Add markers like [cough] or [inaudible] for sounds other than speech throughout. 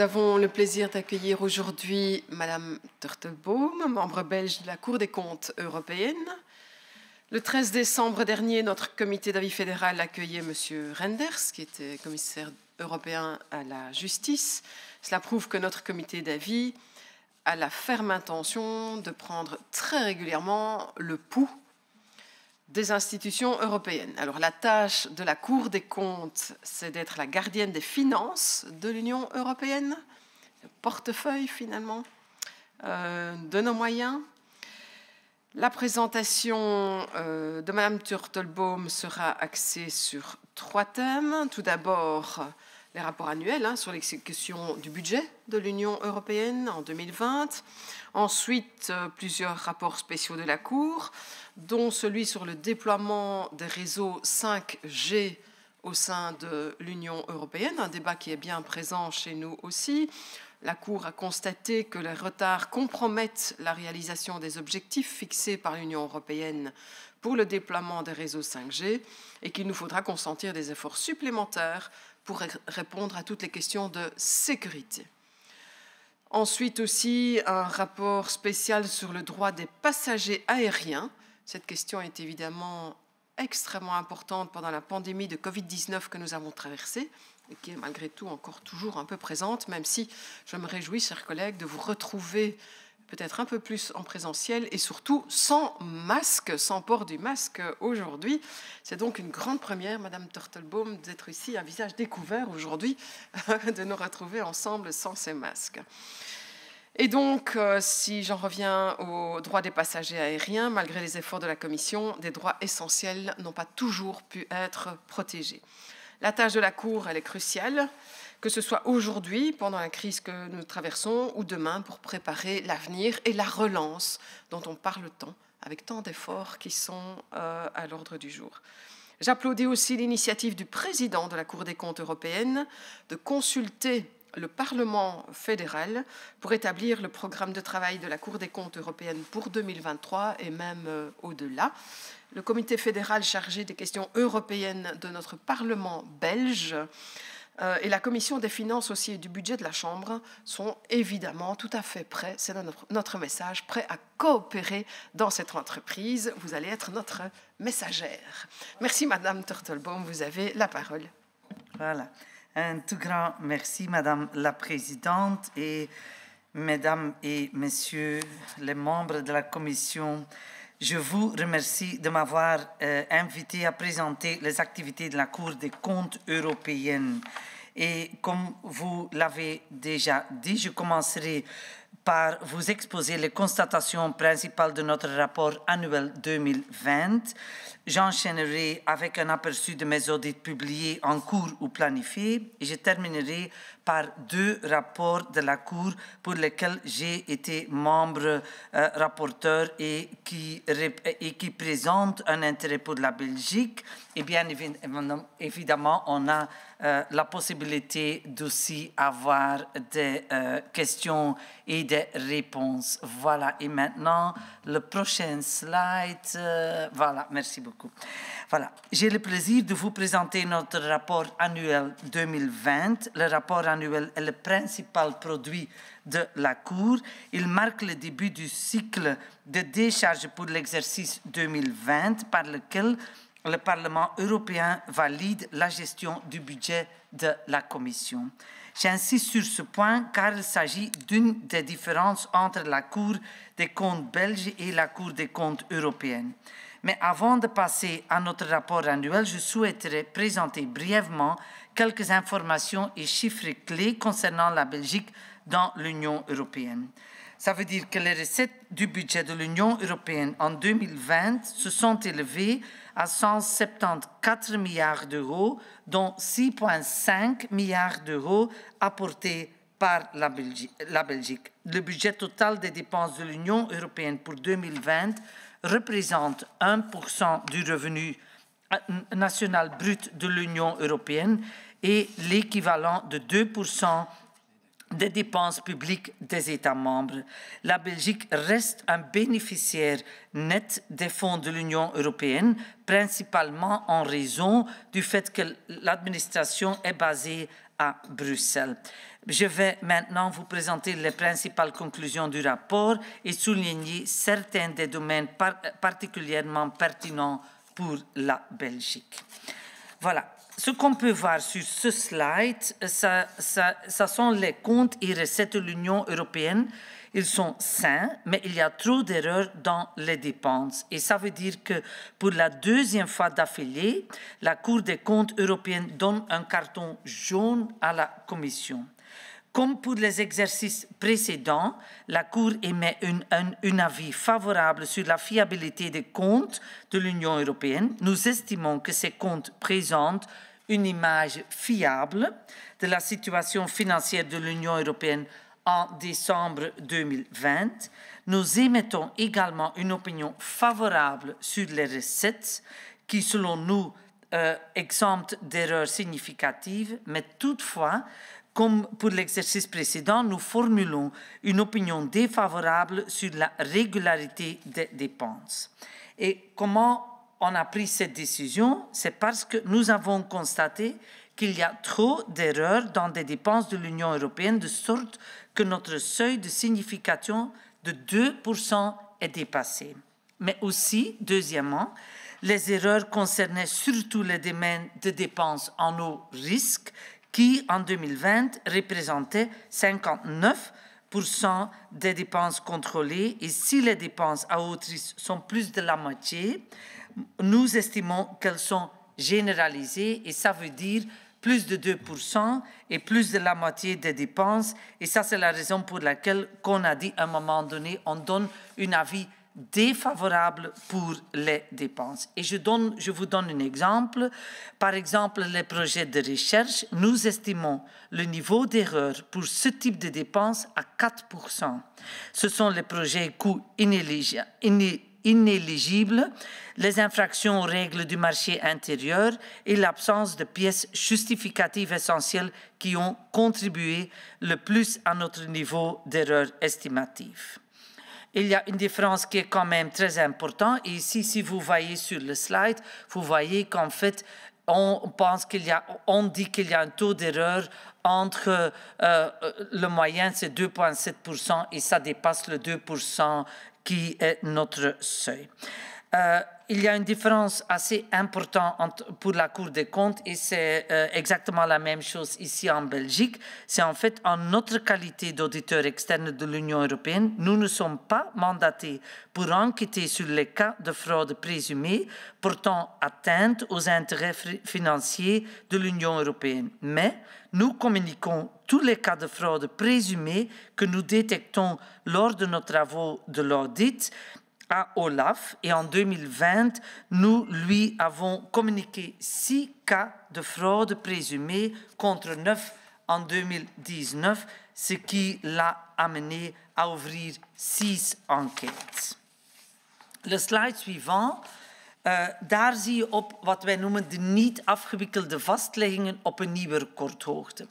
Nous avons le plaisir d'accueillir aujourd'hui Madame Turtelbaum, membre belge de la Cour des comptes européenne. Le 13 décembre dernier, notre comité d'avis fédéral accueillait Monsieur Renders, qui était commissaire européen à la justice. Cela prouve que notre comité d'avis a la ferme intention de prendre très régulièrement le pouls des institutions européennes. Alors la tâche de la Cour des comptes, c'est d'être la gardienne des finances de l'Union européenne, le portefeuille finalement euh, de nos moyens. La présentation euh, de Madame Turtelbaum sera axée sur trois thèmes. Tout d'abord, les rapports annuels hein, sur l'exécution du budget de l'Union européenne en 2020. Ensuite, euh, plusieurs rapports spéciaux de la Cour, dont celui sur le déploiement des réseaux 5G au sein de l'Union européenne, un débat qui est bien présent chez nous aussi. La Cour a constaté que les retards compromettent la réalisation des objectifs fixés par l'Union européenne pour le déploiement des réseaux 5G et qu'il nous faudra consentir des efforts supplémentaires pour répondre à toutes les questions de sécurité. Ensuite aussi, un rapport spécial sur le droit des passagers aériens. Cette question est évidemment extrêmement importante pendant la pandémie de Covid-19 que nous avons traversée et qui est malgré tout encore toujours un peu présente, même si je me réjouis, chers collègues, de vous retrouver peut-être un peu plus en présentiel et surtout sans masque, sans port du masque aujourd'hui. C'est donc une grande première, Madame Turtelbaum, d'être ici à visage découvert aujourd'hui, [laughs] de nous retrouver ensemble sans ces masques. Et donc, euh, si j'en reviens aux droits des passagers aériens, malgré les efforts de la Commission, des droits essentiels n'ont pas toujours pu être protégés. La tâche de la Cour, elle est cruciale que ce soit aujourd'hui, pendant la crise que nous traversons, ou demain pour préparer l'avenir et la relance dont on parle tant, avec tant d'efforts qui sont euh, à l'ordre du jour. J'applaudis aussi l'initiative du président de la Cour des comptes européenne de consulter le Parlement fédéral pour établir le programme de travail de la Cour des comptes européenne pour 2023 et même euh, au-delà. Le comité fédéral chargé des questions européennes de notre Parlement belge et la commission des finances aussi et du budget de la Chambre sont évidemment tout à fait prêts, c'est notre, notre, message, prêts à coopérer dans cette entreprise. Vous allez être notre messagère. Merci Madame Turtelbaum, vous avez la parole. Voilà. Un tout grand merci Madame la Présidente et Mesdames et Messieurs les membres de la Commission je vous remercie de m'avoir euh, invité à présenter les activités de la Cour des comptes européenne. Et comme vous l'avez déjà dit, je commencerai par vous exposer les constatations principales de notre rapport annuel 2020. J'enchaînerai avec un aperçu de mes audits publiés en cours ou planifiés et je terminerai par deux rapports de la Cour pour lesquels j'ai été membre euh, rapporteur et qui, et qui présentent un intérêt pour la Belgique. Et bien évidemment, on a euh, la possibilité d'aussi avoir des euh, questions et des réponses. Voilà, et maintenant, le prochain slide. Voilà, merci beaucoup. Voilà, j'ai le plaisir de vous présenter notre rapport annuel 2020. Le rapport annuel est le principal produit de la Cour. Il marque le début du cycle de décharge pour l'exercice 2020 par lequel le Parlement européen valide la gestion du budget de la Commission. J'insiste sur ce point car il s'agit d'une des différences entre la Cour des comptes belge et la Cour des comptes européenne. Mais avant de passer à notre rapport annuel, je souhaiterais présenter brièvement quelques informations et chiffres clés concernant la Belgique dans l'Union européenne. Ça veut dire que les recettes du budget de l'Union européenne en 2020 se sont élevées à 174 milliards d'euros, dont 6,5 milliards d'euros apportés par la Belgique. la Belgique. Le budget total des dépenses de l'Union européenne pour 2020 représente 1% du revenu national brut de l'Union européenne et l'équivalent de 2% des dépenses publiques des États membres. La Belgique reste un bénéficiaire net des fonds de l'Union européenne, principalement en raison du fait que l'administration est basée à Bruxelles. Je vais maintenant vous présenter les principales conclusions du rapport et souligner certains des domaines particulièrement pertinents pour la Belgique. Voilà. Ce qu'on peut voir sur ce slide, ça, ça, sont les comptes et recettes de l'Union européenne. Ils sont sains, mais il y a trop d'erreurs dans les dépenses. Et ça veut dire que pour la deuxième fois d'affilée, la Cour des comptes européenne donne un carton jaune à la Commission. Comme pour les exercices précédents, la Cour émet un, avis favorable sur la fiabilité des comptes de l'Union européenne. Nous estimons que ces comptes présentent une image fiable de la situation financière de l'Union européenne en décembre 2020. Nous émettons également une opinion favorable sur les recettes qui, selon nous, euh, d'erreurs significatives, mais toutefois, comme pour l'exercice précédent, nous formulons une opinion défavorable sur la régularité des dépenses. Et comment on a pris cette décision C'est parce que nous avons constaté qu'il y a trop d'erreurs dans des dépenses de l'Union européenne, de sorte que notre seuil de signification de 2% est dépassé. Mais aussi, deuxièmement, les erreurs concernaient surtout les domaines de dépenses en haut risque qui, en 2020, représentait 59% des dépenses contrôlées. Et si les dépenses à haut risque sont plus de la moitié, nous estimons qu'elles sont généralisées et ça veut dire plus de 2% et plus de la moitié des dépenses. Et ça, c'est la raison pour laquelle, qu'on a dit à un moment donné, on donne un avis défavorable pour les dépenses. Et je, donne, je vous donne un exemple. Par exemple, les projets de recherche, nous estimons le niveau d'erreur pour ce type de dépenses à 4%. Ce sont les projets coûts inéligibles, les infractions aux règles du marché intérieur et l'absence de pièces justificatives essentielles qui ont contribué le plus à notre niveau d'erreur estimative il y a une différence qui est quand même très importante. Et ici, si vous voyez sur le slide, vous voyez qu'en fait, on pense qu'il y a, on dit qu'il y a un taux d'erreur entre euh, le moyen, c'est 2,7% et ça dépasse le 2% qui est notre seuil. Euh, il y a une différence assez importante pour la Cour des comptes et c'est euh, exactement la même chose ici en Belgique. C'est en fait en notre qualité d'auditeur externe de l'Union européenne, nous ne sommes pas mandatés pour enquêter sur les cas de fraude présumée portant atteinte aux intérêts financiers de l'Union européenne. Mais nous communiquons tous les cas de fraude présumés que nous détectons lors de nos travaux de l'audit à Olaf et en 2020, nous lui avons communiqué six cas de fraude présumés contre neuf en 2019, ce qui l'a amené à ouvrir six enquêtes. Le slide suivant, uh, daar zie je op wat wij noemen de niet afgewikkelde vastleggingen op een nieuwe recordhoogte.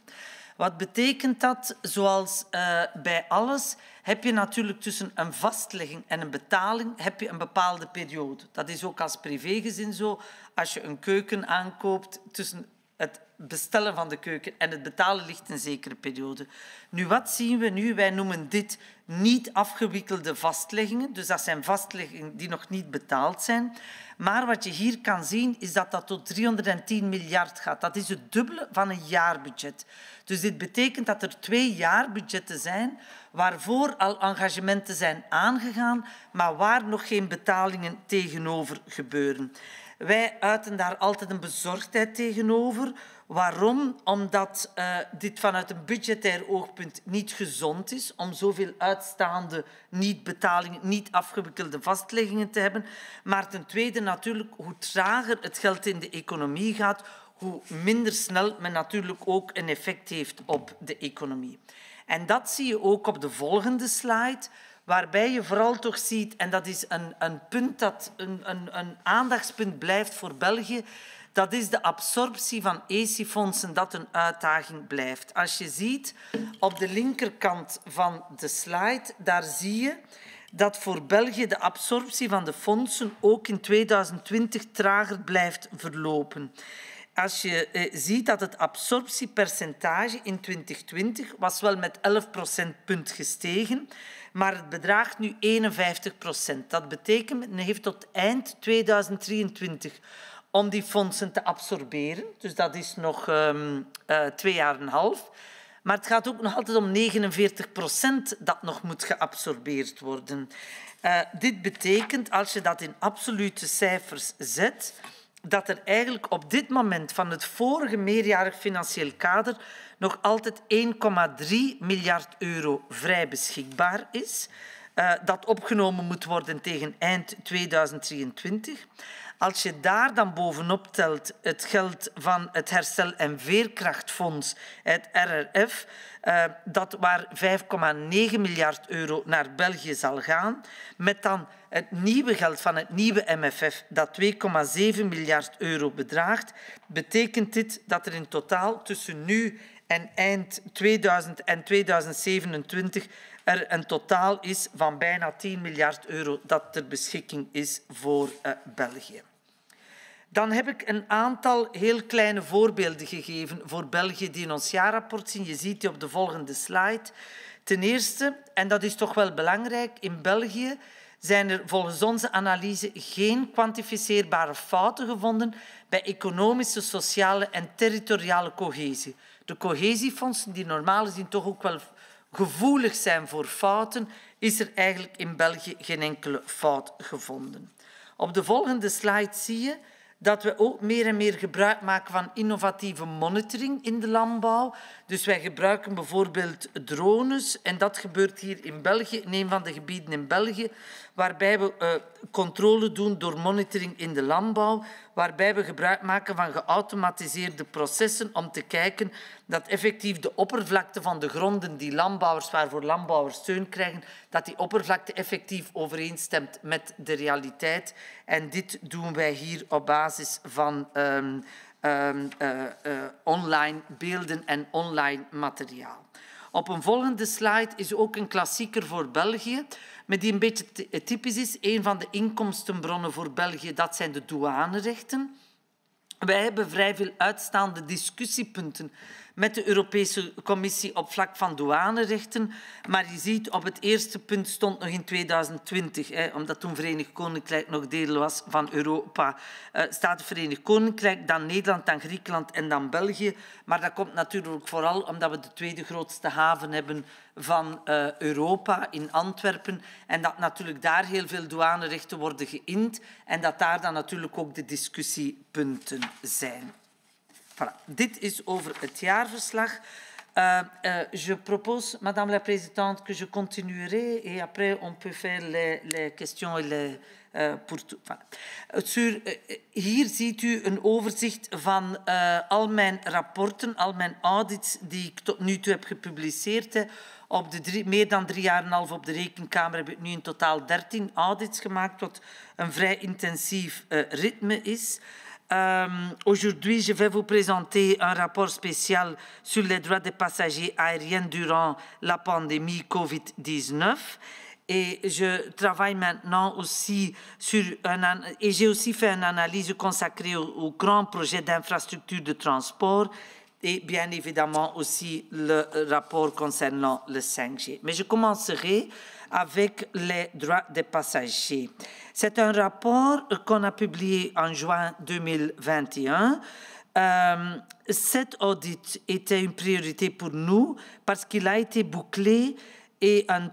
Wat betekent dat? Zoals uh, bij alles heb je natuurlijk tussen een vastlegging en een betaling heb je een bepaalde periode. Dat is ook als privégezin zo. Als je een keuken aankoopt, tussen het bestellen van de keuken en het betalen ligt een zekere periode. Nu, wat zien we nu? Wij noemen dit niet afgewikkelde vastleggingen. Dus dat zijn vastleggingen die nog niet betaald zijn. Maar wat je hier kan zien, is dat dat tot 310 miljard gaat. Dat is het dubbele van een jaarbudget. Dus dit betekent dat er twee jaarbudgetten zijn waarvoor al engagementen zijn aangegaan, maar waar nog geen betalingen tegenover gebeuren. Wij uiten daar altijd een bezorgdheid tegenover. Waarom? Omdat uh, dit vanuit een budgetair oogpunt niet gezond is om zoveel uitstaande niet-betalingen, niet afgewikkelde vastleggingen te hebben. Maar ten tweede natuurlijk, hoe trager het geld in de economie gaat, hoe minder snel men natuurlijk ook een effect heeft op de economie. En dat zie je ook op de volgende slide, waarbij je vooral toch ziet, en dat is een, een punt dat een, een, een aandachtspunt blijft voor België, dat is de absorptie van ESI-fondsen dat een uitdaging blijft. Als je ziet op de linkerkant van de slide, daar zie je dat voor België de absorptie van de fondsen ook in 2020 trager blijft verlopen. Als je eh, ziet dat het absorptiepercentage in 2020 was wel met 11 procentpunt gestegen, maar het bedraagt nu 51 procent. Dat betekent, men heeft tot eind 2023 om die fondsen te absorberen. Dus dat is nog um, uh, twee jaar en een half. Maar het gaat ook nog altijd om 49 procent dat nog moet geabsorbeerd worden. Uh, dit betekent, als je dat in absolute cijfers zet, dat er eigenlijk op dit moment van het vorige meerjarig financieel kader nog altijd 1,3 miljard euro vrij beschikbaar is. Uh, dat opgenomen moet worden tegen eind 2023. Als je daar dan bovenop telt het geld van het Herstel- en Veerkrachtfonds, het RRF, uh, dat waar 5,9 miljard euro naar België zal gaan, met dan het nieuwe geld van het nieuwe MFF, dat 2,7 miljard euro bedraagt, betekent dit dat er in totaal tussen nu en eind 2000 en 2027 er een totaal is van bijna 10 miljard euro dat ter beschikking is voor uh, België. Dan heb ik een aantal heel kleine voorbeelden gegeven voor België die in ons jaarrapport zien. Je ziet die op de volgende slide. Ten eerste, en dat is toch wel belangrijk, in België zijn er volgens onze analyse geen kwantificeerbare fouten gevonden bij economische, sociale en territoriale cohesie. De cohesiefondsen, die normaal gezien toch ook wel gevoelig zijn voor fouten, is er eigenlijk in België geen enkele fout gevonden. Op de volgende slide zie je dat we ook meer en meer gebruik maken van innovatieve monitoring in de landbouw. Dus wij gebruiken bijvoorbeeld drones en dat gebeurt hier in België, in een van de gebieden in België, waarbij we uh, controle doen door monitoring in de landbouw, waarbij we gebruik maken van geautomatiseerde processen om te kijken dat effectief de oppervlakte van de gronden die landbouwers, waarvoor landbouwers steun krijgen, dat die oppervlakte effectief overeenstemt met de realiteit. En dit doen wij hier op basis van um, um, uh, uh, online beelden en online materiaal. Op een volgende slide is ook een klassieker voor België, met die een beetje typisch is. Een van de inkomstenbronnen voor België, dat zijn de douanerechten. Wij hebben vrij veel uitstaande discussiepunten met de Europese Commissie op vlak van douanerechten. Maar je ziet, op het eerste punt stond nog in 2020, hè, omdat toen Verenigd Koninkrijk nog deel was van Europa, uh, staat het Verenigd Koninkrijk, dan Nederland, dan Griekenland en dan België. Maar dat komt natuurlijk vooral omdat we de tweede grootste haven hebben van uh, Europa in Antwerpen en dat natuurlijk daar heel veel douanerechten worden geïnd en dat daar dan natuurlijk ook de discussiepunten zijn. Voilà. Dit is over het jaarverslag. Uh, uh, je propose, Madame la Présidente, que je continuerai et après on peut faire les, les questions et les, uh, pour. Voilà. Sur, hier ziet u een overzicht van al mijn rapporten, al mijn audits die ik tot nu toe heb gepubliceerd. Op de meer dan drie jaar en een half op de rekenkamer heb ik nu in totaal dertien audits gemaakt, wat een vrij intensief ritme is. Euh, Aujourd'hui, je vais vous présenter un rapport spécial sur les droits des passagers aériens durant la pandémie COVID-19. Et je travaille maintenant aussi sur un, et j'ai aussi fait une analyse consacrée au, au grand projet d'infrastructure de transport et bien évidemment aussi le rapport concernant le 5G. Mais je commencerai avec les droits des passagers. C'est un rapport qu'on a publié en juin 2021. Euh, cet audit était une priorité pour nous parce qu'il a été bouclé et en,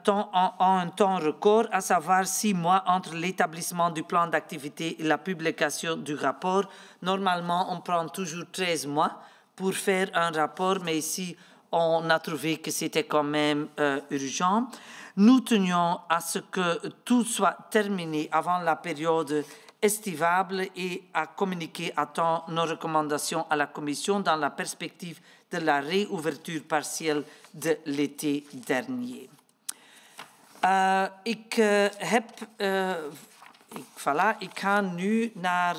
un temps record, à savoir six mois entre l'établissement du plan d'activité et la publication du rapport. Normalement, on prend toujours 13 mois pour faire un rapport, mais ici, on a trouvé que c'était quand même euh, urgent. Nous tenions à ce que tout soit terminé avant la période estivable et à communiquer à temps nos recommandations à la Commission dans la perspective de la réouverture partielle de l'été dernier. Uh, ik uh, heb, uh, ik, voilà, ik ga nu naar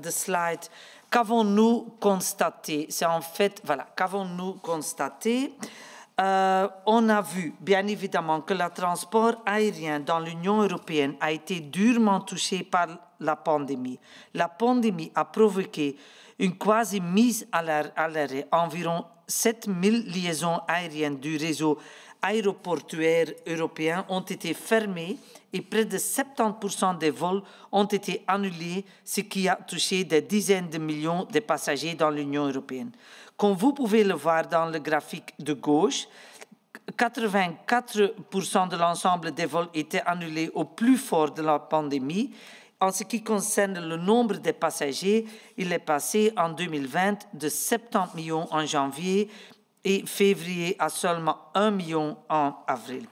de slide. Qu'avons-nous constaté? C'est en fait, voilà, qu'avons-nous constaté? Euh, on a vu, bien évidemment, que le transport aérien dans l'Union européenne a été durement touché par la pandémie. La pandémie a provoqué une quasi mise à l'arrêt. Environ 7000 liaisons aériennes du réseau aéroportuaire européen ont été fermées et près de 70% des vols ont été annulés, ce qui a touché des dizaines de millions de passagers dans l'Union européenne. Comme vous pouvez le voir dans le graphique de gauche, 84% de l'ensemble des vols étaient annulés au plus fort de la pandémie. En ce qui concerne le nombre de passagers, il est passé en 2020 de 70 millions en janvier et février à seulement 1 million en avril.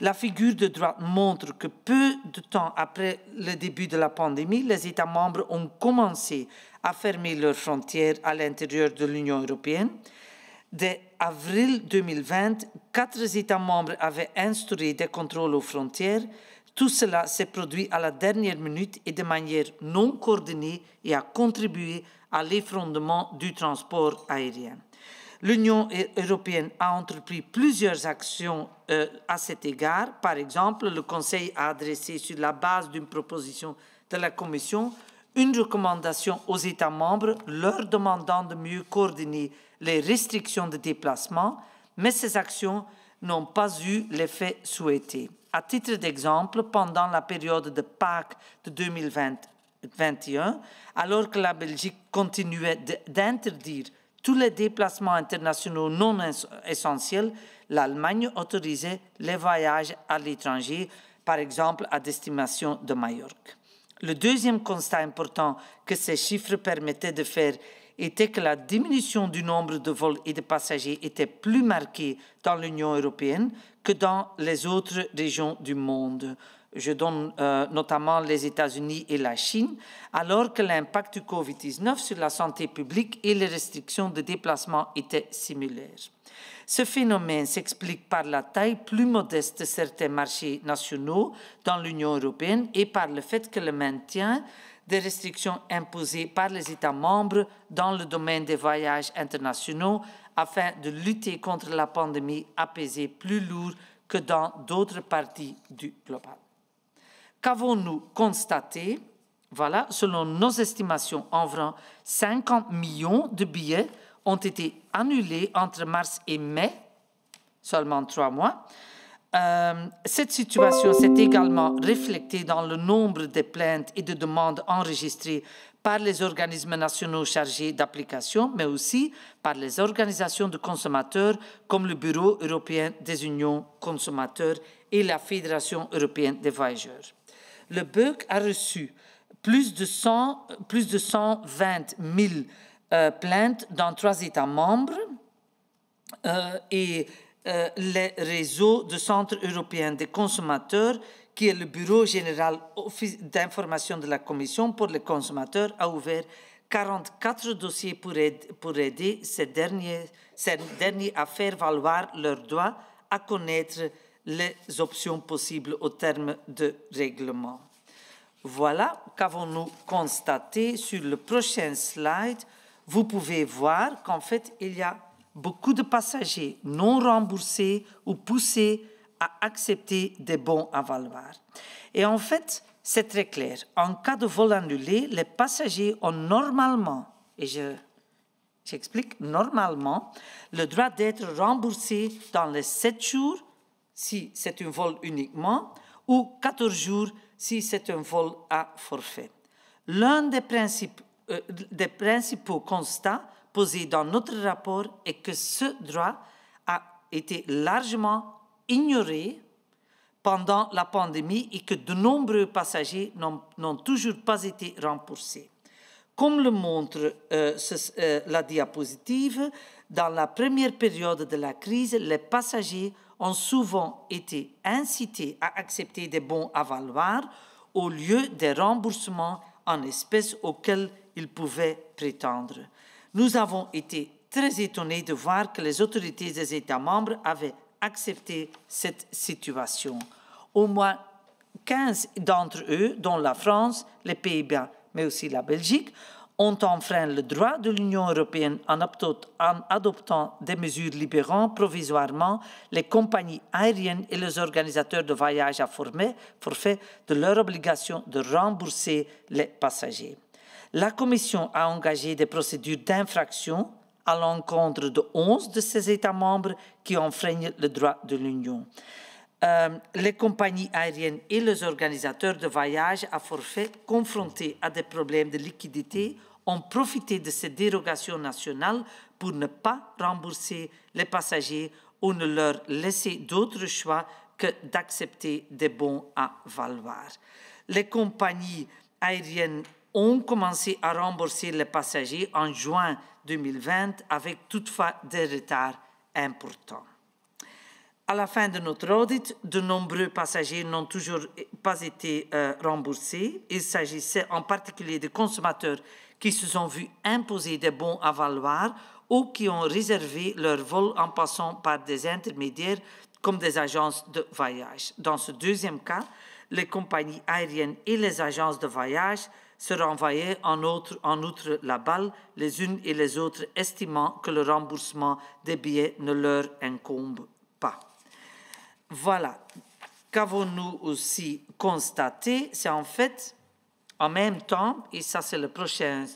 La figure de droite montre que peu de temps après le début de la pandémie, les États membres ont commencé à fermer leurs frontières à l'intérieur de l'Union européenne. Dès avril 2020, quatre États membres avaient instauré des contrôles aux frontières. Tout cela s'est produit à la dernière minute et de manière non coordonnée et a contribué à l'effondrement du transport aérien. L'Union européenne a entrepris plusieurs actions euh, à cet égard. Par exemple, le Conseil a adressé, sur la base d'une proposition de la Commission, une recommandation aux États membres leur demandant de mieux coordonner les restrictions de déplacement, mais ces actions n'ont pas eu l'effet souhaité. À titre d'exemple, pendant la période de Pâques de 2021, alors que la Belgique continuait d'interdire tous les déplacements internationaux non essentiels, l'Allemagne autorisait les voyages à l'étranger, par exemple à destination de Majorque. Le deuxième constat important que ces chiffres permettaient de faire était que la diminution du nombre de vols et de passagers était plus marquée dans l'Union européenne que dans les autres régions du monde. Je donne euh, notamment les États-Unis et la Chine, alors que l'impact du Covid-19 sur la santé publique et les restrictions de déplacement étaient similaires. Ce phénomène s'explique par la taille plus modeste de certains marchés nationaux dans l'Union européenne et par le fait que le maintien des restrictions imposées par les États membres dans le domaine des voyages internationaux afin de lutter contre la pandémie a pesé plus lourd que dans d'autres parties du global. Qu'avons-nous constaté? Voilà, selon nos estimations, environ 50 millions de billets ont été annulés entre mars et mai, seulement trois mois. Euh, cette situation s'est également reflétée dans le nombre de plaintes et de demandes enregistrées par les organismes nationaux chargés d'application, mais aussi par les organisations de consommateurs comme le Bureau européen des unions consommateurs et la Fédération européenne des voyageurs. Le BEUC a reçu plus de, 100, plus de 120 000 euh, plaintes dans trois États membres euh, et euh, le réseau de centres européens des consommateurs, qui est le bureau général d'information de la Commission pour les consommateurs, a ouvert 44 dossiers pour aider, ces, derniers, ces derniers à faire valoir leur droit à connaître les options possibles au terme de règlement. Voilà qu'avons-nous constaté sur le prochain slide vous pouvez voir qu'en fait, il y a beaucoup de passagers non remboursés ou poussés à accepter des bons à valoir. Et en fait, c'est très clair. En cas de vol annulé, les passagers ont normalement, et je, j'explique, normalement, le droit d'être remboursés dans les 7 jours si c'est un vol uniquement ou 14 jours si c'est un vol à forfait. L'un des principes euh, des principaux constats posés dans notre rapport est que ce droit a été largement ignoré pendant la pandémie et que de nombreux passagers n'ont toujours pas été remboursés. Comme le montre euh, euh, la diapositive, dans la première période de la crise, les passagers ont souvent été incités à accepter des bons à valoir au lieu des remboursements en espèces auxquelles ils pouvaient prétendre. Nous avons été très étonnés de voir que les autorités des États membres avaient accepté cette situation. Au moins 15 d'entre eux, dont la France, les Pays-Bas, mais aussi la Belgique, ont enfreint le droit de l'Union européenne en, adoptant des mesures libérant provisoirement les compagnies aériennes et les organisateurs de voyages à forfait de leur obligation de rembourser les passagers. La Commission a engagé des procédures d'infraction à l'encontre de 11 de ces États membres qui enfreignent le droit de l'Union. Euh, les compagnies aériennes et les organisateurs de voyages à forfait confrontés à des problèmes de liquidité ont profité de ces dérogations nationales pour ne pas rembourser les passagers ou ne leur laisser d'autre choix que d'accepter des bons à valoir. Les compagnies aériennes ont commencé à rembourser les passagers en juin 2020 avec toutefois des retards importants. À la fin de notre audit, de nombreux passagers n'ont toujours pas été euh, remboursés. Il s'agissait en particulier de consommateurs qui se sont vus imposer des bons à valoir ou qui ont réservé leur vol en passant par des intermédiaires comme des agences de voyage. Dans ce deuxième cas, les compagnies aériennes et les agences de voyage se renvoyaient en outre, en outre la balle, les unes et les autres, estimant que le remboursement des billets ne leur incombe pas. Voilà. Qu'avons-nous aussi constaté? C'est en fait, en même temps, et ça c'est la prochaine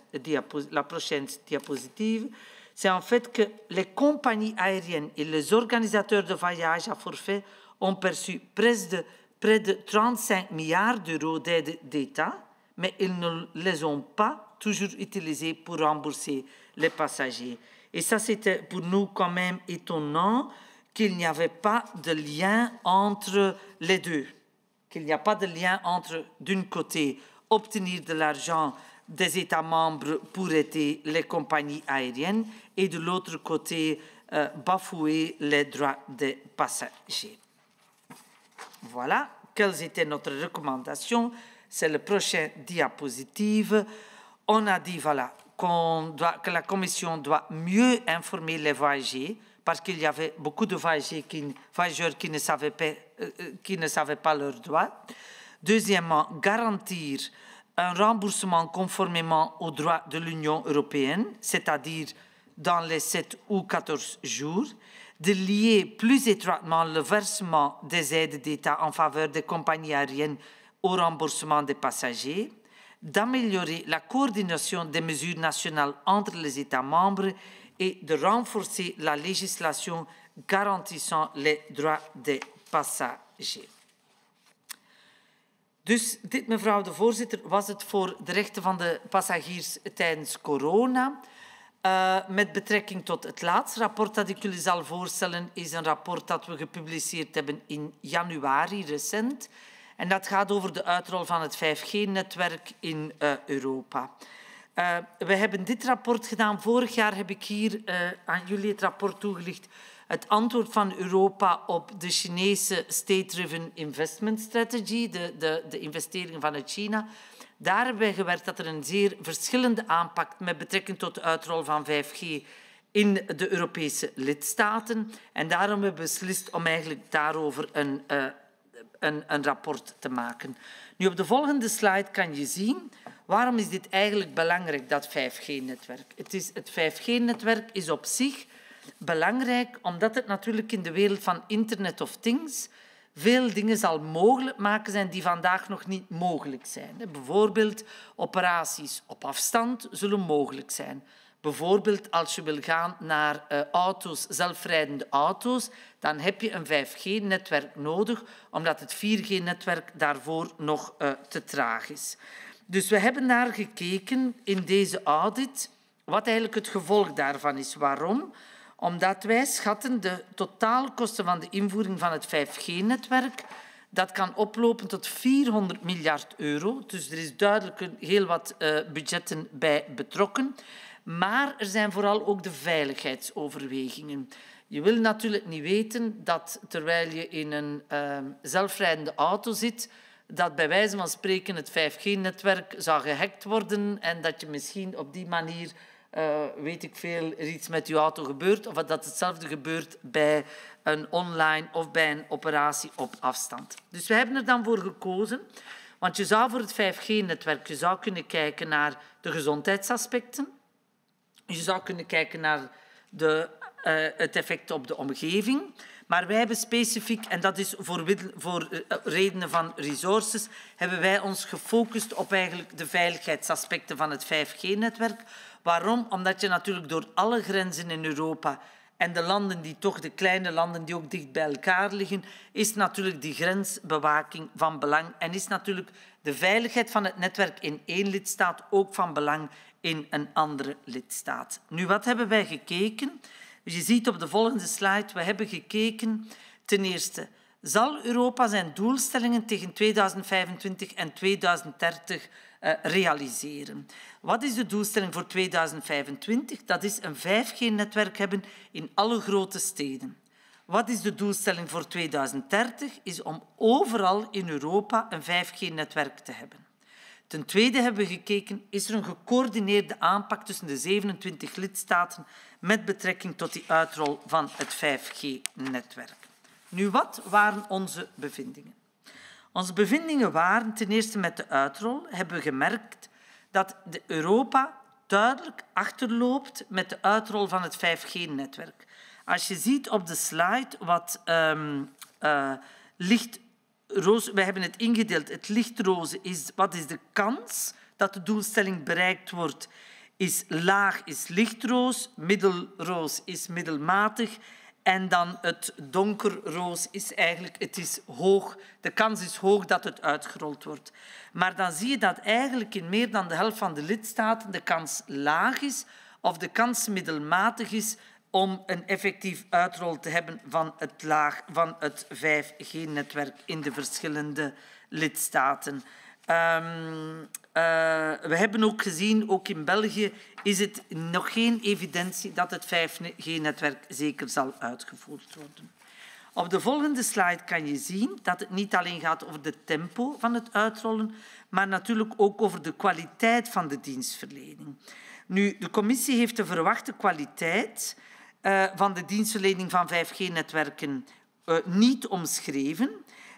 diapositive, c'est en fait que les compagnies aériennes et les organisateurs de voyages à forfait ont perçu près de, près de 35 milliards d'euros d'aide d'État, mais ils ne les ont pas toujours utilisés pour rembourser les passagers. Et ça, c'était pour nous quand même étonnant qu'il n'y avait pas de lien entre les deux, qu'il n'y a pas de lien entre, d'un côté, obtenir de l'argent des États membres pour aider les compagnies aériennes et de l'autre côté, euh, bafouer les droits des passagers. Voilà, quelles étaient nos recommandations C'est le prochain diapositive. On a dit voilà, que la Commission doit mieux informer les voyageurs parce qu'il y avait beaucoup de voyageurs qui, voyageurs qui, ne savaient pas, euh, euh, qui ne savaient pas leurs droits. Deuxièmement, garantir un remboursement conformément aux droits de l'Union européenne, c'est-à-dire dans les 7 ou 14 jours, de lier plus étroitement le versement des aides d'État en faveur des compagnies aériennes au remboursement des passagers, d'améliorer la coordination des mesures nationales entre les États membres et de renforcer la législation garantissant les droits des passagers. Dus dit, mevrouw de voorzitter, was het voor de rechten van de passagiers tijdens corona. Uh, met betrekking tot het laatste rapport dat ik jullie zal voorstellen, is een rapport dat we gepubliceerd hebben in januari recent. En dat gaat over de uitrol van het 5G-netwerk in uh, Europa. Uh, we hebben dit rapport gedaan. Vorig jaar heb ik hier uh, aan jullie het rapport toegelicht. Het antwoord van Europa op de Chinese State-Driven Investment Strategy, de, de, de investeringen vanuit China. Daar hebben wij gewerkt dat er een zeer verschillende aanpak met betrekking tot de uitrol van 5G in de Europese lidstaten. En daarom hebben we beslist om eigenlijk daarover een, uh, een, een rapport te maken. Nu, op de volgende slide kan je zien Waarom is dit eigenlijk belangrijk, dat 5G-netwerk? Het, het 5G-netwerk is op zich belangrijk omdat het natuurlijk in de wereld van Internet of Things veel dingen zal mogelijk maken zijn die vandaag nog niet mogelijk zijn. Bijvoorbeeld operaties op afstand zullen mogelijk zijn. Bijvoorbeeld als je wil gaan naar uh, auto's, zelfrijdende auto's, dan heb je een 5G-netwerk nodig, omdat het 4G-netwerk daarvoor nog uh, te traag is. Dus we hebben naar gekeken in deze audit wat eigenlijk het gevolg daarvan is. Waarom? Omdat wij schatten de totaalkosten van de invoering van het 5G-netwerk. Dat kan oplopen tot 400 miljard euro. Dus er is duidelijk heel wat uh, budgetten bij betrokken. Maar er zijn vooral ook de veiligheidsoverwegingen. Je wil natuurlijk niet weten dat terwijl je in een uh, zelfrijdende auto zit, dat bij wijze van spreken het 5G-netwerk zou gehackt worden en dat je misschien op die manier, uh, weet ik veel, er iets met je auto gebeurt of dat hetzelfde gebeurt bij een online of bij een operatie op afstand. Dus we hebben er dan voor gekozen, want je zou voor het 5G-netwerk, je zou kunnen kijken naar de gezondheidsaspecten, je zou kunnen kijken naar de, uh, het effect op de omgeving, maar wij hebben specifiek, en dat is voor, voor uh, redenen van resources, hebben wij ons gefocust op eigenlijk de veiligheidsaspecten van het 5G-netwerk. Waarom? Omdat je natuurlijk door alle grenzen in Europa en de landen die toch, de kleine landen die ook dicht bij elkaar liggen, is natuurlijk die grensbewaking van belang en is natuurlijk de veiligheid van het netwerk in één lidstaat ook van belang in een andere lidstaat. Nu, wat hebben wij gekeken? Dus je ziet op de volgende slide, we hebben gekeken ten eerste, zal Europa zijn doelstellingen tegen 2025 en 2030 uh, realiseren? Wat is de doelstelling voor 2025? Dat is een 5G-netwerk hebben in alle grote steden. Wat is de doelstelling voor 2030? Is om overal in Europa een 5G-netwerk te hebben. Ten tweede hebben we gekeken, is er een gecoördineerde aanpak tussen de 27 lidstaten met betrekking tot die uitrol van het 5G-netwerk. Nu, wat waren onze bevindingen? Onze bevindingen waren, ten eerste met de uitrol, hebben we gemerkt dat Europa duidelijk achterloopt met de uitrol van het 5G-netwerk. Als je ziet op de slide wat um, uh, licht roze, wij hebben het ingedeeld. Het lichtroze is wat is de kans dat de doelstelling bereikt wordt. Is laag is lichtroos, middelroos is middelmatig en dan het donkerroos is eigenlijk, het is hoog, de kans is hoog dat het uitgerold wordt. Maar dan zie je dat eigenlijk in meer dan de helft van de lidstaten de kans laag is of de kans middelmatig is om een effectief uitrol te hebben van het, laag, van het 5G-netwerk in de verschillende lidstaten. Um, uh, we hebben ook gezien, ook in België is het nog geen evidentie dat het 5G-netwerk zeker zal uitgevoerd worden. Op de volgende slide kan je zien dat het niet alleen gaat over de tempo van het uitrollen, maar natuurlijk ook over de kwaliteit van de dienstverlening. Nu, de commissie heeft de verwachte kwaliteit uh, van de dienstverlening van 5G-netwerken uh, niet omschreven,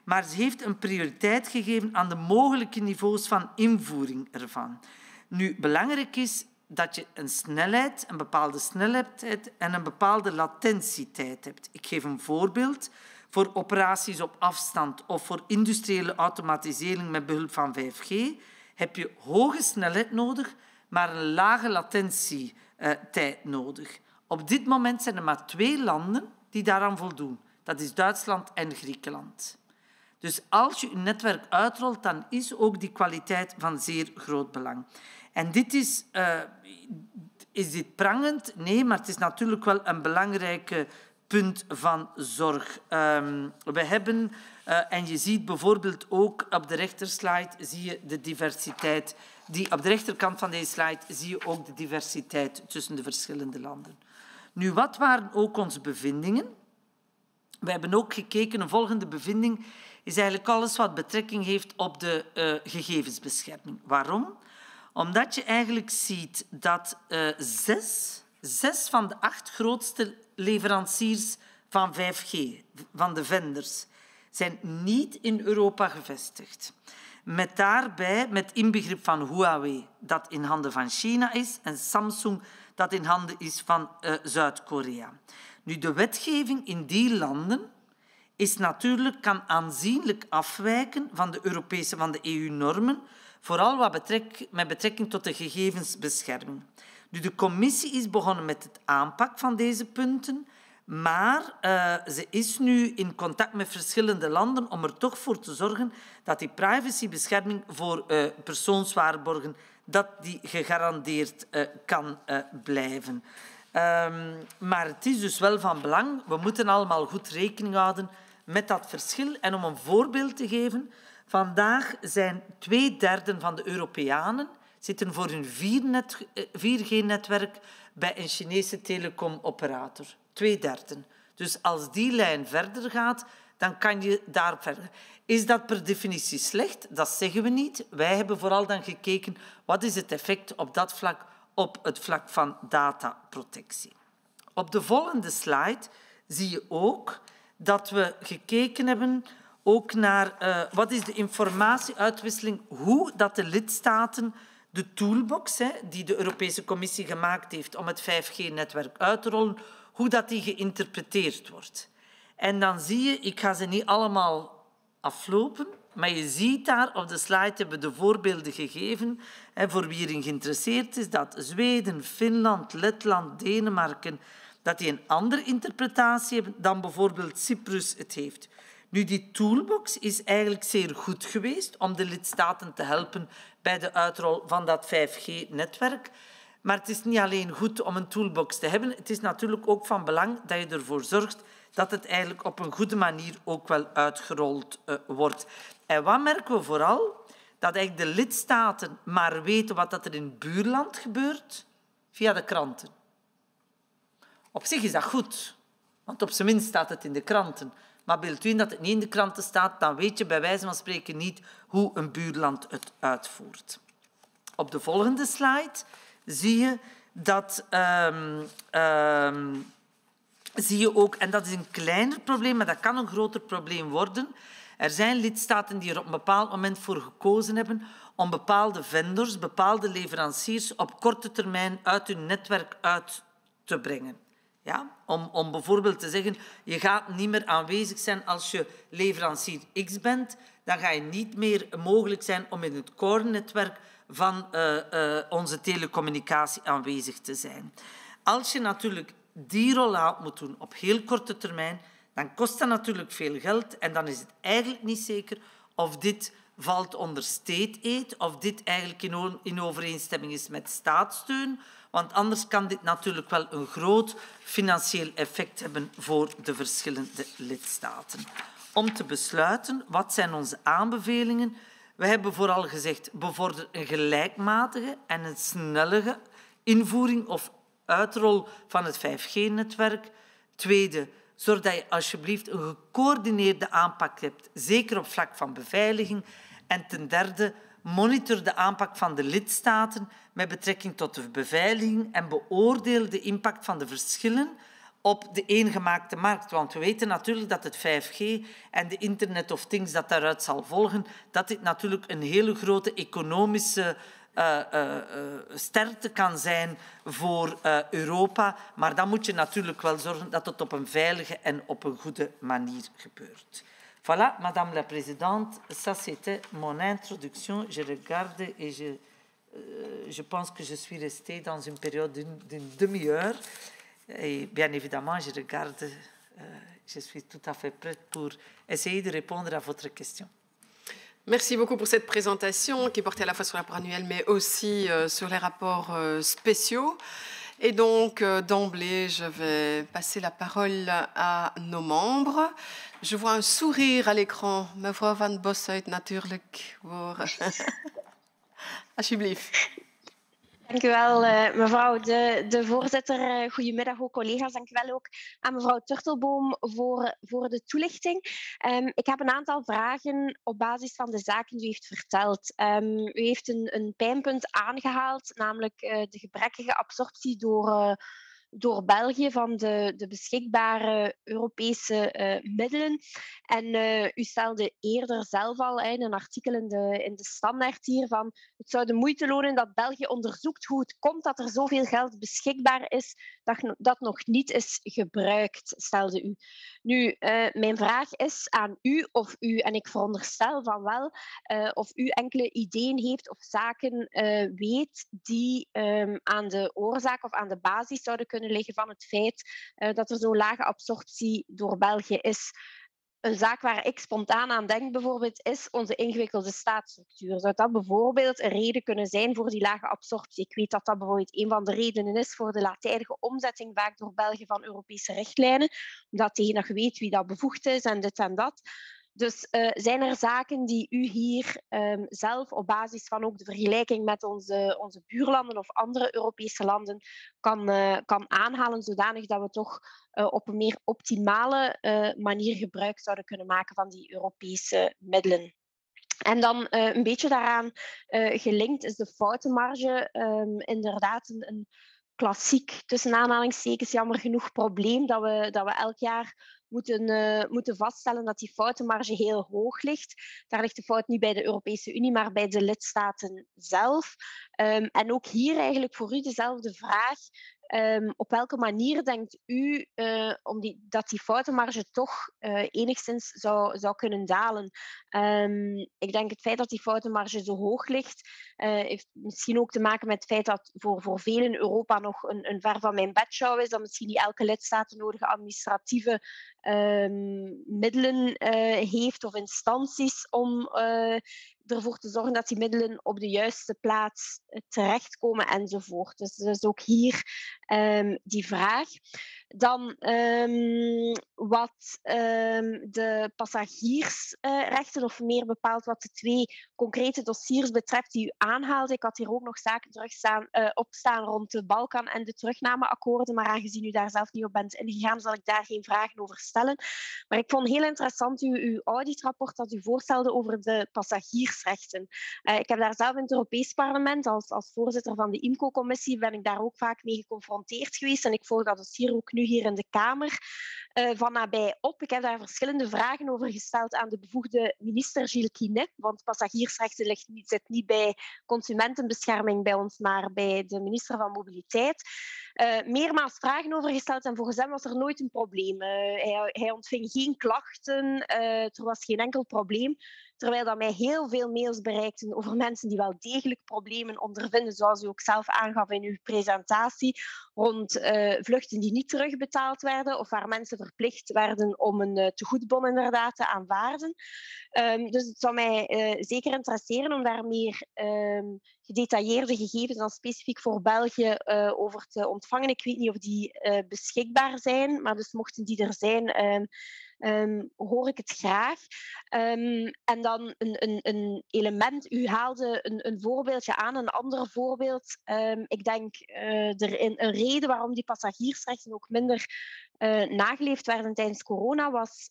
maar ze heeft een prioriteit gegeven aan de mogelijke niveaus van invoering ervan. Nu, belangrijk is dat je een snelheid, een bepaalde snelheid en een bepaalde latentietijd hebt. Ik geef een voorbeeld. Voor operaties op afstand of voor industriële automatisering met behulp van 5G heb je hoge snelheid nodig, maar een lage latentietijd nodig. Op dit moment zijn er maar twee landen die daaraan voldoen. Dat is Duitsland en Griekenland. Dus als je een netwerk uitrolt, dan is ook die kwaliteit van zeer groot belang. En dit is, uh, is dit prangend? Nee, maar het is natuurlijk wel een belangrijk punt van zorg. Um, we hebben, uh, en je ziet bijvoorbeeld ook op de rechterslide, zie je de diversiteit. Die, op de rechterkant van deze slide zie je ook de diversiteit tussen de verschillende landen. Nu, wat waren ook onze bevindingen? We hebben ook gekeken, een volgende bevinding is eigenlijk alles wat betrekking heeft op de uh, gegevensbescherming. Waarom? Omdat je eigenlijk ziet dat zes, zes van de acht grootste leveranciers van 5G, van de vendors, zijn niet in Europa gevestigd. Met daarbij, met inbegrip van Huawei, dat in handen van China is, en Samsung, dat in handen is van uh, Zuid-Korea. Nu, de wetgeving in die landen is natuurlijk, kan aanzienlijk afwijken van de Europese, van de EU-normen, vooral wat met betrekking tot de gegevensbescherming. Nu, de commissie is begonnen met het aanpak van deze punten, maar uh, ze is nu in contact met verschillende landen om er toch voor te zorgen dat die privacybescherming voor uh, persoonswaarborgen dat die gegarandeerd uh, kan uh, blijven. Um, maar het is dus wel van belang, we moeten allemaal goed rekening houden met dat verschil. En om een voorbeeld te geven, vandaag zijn twee derde van de Europeanen zitten voor hun 4G-netwerk eh, bij een Chinese telecomoperator. Twee derde. Dus als die lijn verder gaat, dan kan je daar verder. Is dat per definitie slecht? Dat zeggen we niet. Wij hebben vooral dan gekeken wat is het effect op dat vlak op het vlak van dataprotectie. Op de volgende slide zie je ook dat we gekeken hebben ook naar uh, wat is de informatieuitwisseling, hoe dat de lidstaten de toolbox hè, die de Europese Commissie gemaakt heeft om het 5G-netwerk uit te rollen, hoe dat die geïnterpreteerd wordt. En dan zie je, ik ga ze niet allemaal aflopen, maar je ziet daar op de slide hebben de voorbeelden gegeven. Hè, voor wie erin geïnteresseerd is, dat Zweden, Finland, Letland, Denemarken, dat die een andere interpretatie hebben dan bijvoorbeeld Cyprus het heeft. Nu, die toolbox is eigenlijk zeer goed geweest om de lidstaten te helpen bij de uitrol van dat 5G-netwerk. Maar het is niet alleen goed om een toolbox te hebben, het is natuurlijk ook van belang dat je ervoor zorgt dat het eigenlijk op een goede manier ook wel uitgerold uh, wordt. En wat merken we vooral? Dat eigenlijk de lidstaten maar weten wat er in het buurland gebeurt via de kranten. Op zich is dat goed, want op zijn minst staat het in de kranten. Maar beeld u dat het niet in de kranten staat, dan weet je bij wijze van spreken niet hoe een buurland het uitvoert. Op de volgende slide zie je dat um, um, zie je ook, en dat is een kleiner probleem, maar dat kan een groter probleem worden. Er zijn lidstaten die er op een bepaald moment voor gekozen hebben om bepaalde vendors, bepaalde leveranciers op korte termijn uit hun netwerk uit te brengen. Ja? Om, om bijvoorbeeld te zeggen, je gaat niet meer aanwezig zijn als je leverancier X bent, dan ga je niet meer mogelijk zijn om in het core-netwerk van uh, uh, onze telecommunicatie aanwezig te zijn. Als je natuurlijk die rollout moet doen op heel korte termijn, dan kost dat natuurlijk veel geld en dan is het eigenlijk niet zeker of dit valt onder state aid, of dit eigenlijk in overeenstemming is met staatssteun, want anders kan dit natuurlijk wel een groot financieel effect hebben voor de verschillende lidstaten. Om te besluiten, wat zijn onze aanbevelingen? We hebben vooral gezegd, bevorder een gelijkmatige en een snelle invoering of uitrol van het 5G-netwerk. Tweede, zorg dat je alsjeblieft een gecoördineerde aanpak hebt, zeker op vlak van beveiliging. En ten derde, monitor de aanpak van de lidstaten met betrekking tot de beveiliging en beoordeel de impact van de verschillen op de eengemaakte markt. Want we weten natuurlijk dat het 5G en de Internet of Things dat daaruit zal volgen, dat dit natuurlijk een hele grote economische uh, uh, sterkte kan zijn voor Europa. Maar dan moet je natuurlijk wel zorgen dat het op een veilige en op een goede manier gebeurt. Voilà, Madame la Présidente, ça c'était mon introduction. Je regarde et je, euh, je pense que je suis restée dans une période d'une demi-heure. Et bien évidemment, je regarde, euh, je suis tout à fait prête pour essayer de répondre à votre question. Merci beaucoup pour cette présentation qui portait à la fois sur le rapport annuel mais aussi euh, sur les rapports euh, spéciaux. Et donc, euh, d'emblée, je vais passer la parole à nos membres. Je vois un sourire à l'écran. Mevrouw van Bossuit, natuurlijk. Alsjeblieft. Dank u wel, uh, mevrouw de, de voorzitter. Uh, goedemiddag ook collega's. Dank u wel ook aan mevrouw Turtelboom voor, voor de toelichting. Um, ik heb een aantal vragen op basis van de zaken die u heeft verteld. Um, u heeft een, een pijnpunt aangehaald, namelijk uh, de gebrekkige absorptie door door België van de, de beschikbare Europese uh, middelen. En uh, u stelde eerder zelf al in een artikel in de, in de standaard hier van het zou de moeite lonen dat België onderzoekt hoe het komt dat er zoveel geld beschikbaar is dat, dat nog niet is gebruikt, stelde u. Nu, uh, mijn vraag is aan u of u, en ik veronderstel van wel, of u enkele ideeën heeft of zaken weet die um, aan de oorzaak of aan de basis zouden kunnen kunnen liggen van het feit uh, dat er zo'n lage absorptie door België is. Een zaak waar ik spontaan aan denk bijvoorbeeld is onze ingewikkelde staatsstructuur. Zou dat bijvoorbeeld een reden kunnen zijn voor die lage absorptie? Ik weet dat dat bijvoorbeeld een van de redenen is voor de latijdige omzetting vaak door België van Europese richtlijnen, omdat je nog weet wie dat bevoegd is en dit en dat. Dus uh, zijn er zaken die u hier um, zelf op basis van ook de vergelijking met onze, onze buurlanden of andere Europese landen kan, uh, kan aanhalen, zodanig dat we toch uh, op een meer optimale manier gebruik zouden kunnen maken van die Europese middelen? En dan een beetje daaraan gelinkt is de foutenmarge. Um, inderdaad, een, een, klassiek, tussen aanhalingstekens, jammer genoeg probleem dat we, dat we elk jaar moeten, uh, moeten vaststellen dat die foutenmarge heel hoog ligt. Daar ligt de fout niet bij de Europese Unie, maar bij de lidstaten zelf. Um, en ook hier eigenlijk voor u dezelfde vraag. Um, op welke manier denkt u uh, om die, dat die foutenmarge toch uh, enigszins zou, zou kunnen dalen? Um, ik denk het feit dat die foutenmarge zo hoog ligt, uh, heeft misschien ook te maken met het feit dat voor, voor velen Europa nog een, een ver van mijn bedshow is, dat misschien niet elke lidstaat de nodige administratieve um, middelen heeft of instanties om ervoor te zorgen dat die middelen op de juiste plaats eh, terechtkomen enzovoort. Dus, dus ook hier um, die vraag. Dan um, wat um, de passagiersrechten, of meer bepaald wat de twee concrete dossiers betreft die u aanhaalde. Ik had hier ook nog zaken uh, opstaan rond de Balkan en de terugnameakkoorden, maar aangezien u daar zelf niet op bent ingegaan, zal ik daar geen vragen over stellen. Maar ik vond heel interessant uw, auditrapport dat u voorstelde over de passagiersrechten. Uh, ik heb daar zelf in het Europees Parlement, als, als voorzitter van de IMCO-commissie, ben ik daar ook vaak mee geconfronteerd geweest en ik volg dat dossier ook nu nu hier in de Kamer uh, van nabij op. Ik heb daar verschillende vragen over gesteld aan de bevoegde minister Gilles Quinet, want passagiersrechten ligt niet, zit niet bij consumentenbescherming bij ons, maar bij de minister van Mobiliteit. Uh, meermaals vragen over gesteld en volgens hem was er nooit een probleem. Uh, hij, hij, ontving geen klachten, er was geen enkel probleem. Terwijl dat mij heel veel mails bereikten over mensen die wel degelijk problemen ondervinden, zoals u ook zelf aangaf in uw presentatie, rond uh, vluchten die niet terugbetaald werden of waar mensen verplicht werden om een uh, tegoedbon inderdaad te aanvaarden. Um, dus het zou mij uh, zeker interesseren om daar meer um, gedetailleerde gegevens dan specifiek voor België over te ontvangen. Ik weet niet of die beschikbaar zijn, maar dus mochten die er zijn, um, um, hoor ik het graag. Um, en dan een, een, een, element, u haalde een, een voorbeeldje aan, een ander voorbeeld. Um, ik denk uh, er in, een reden waarom die passagiersrechten ook minder uh, nageleefd werden tijdens corona was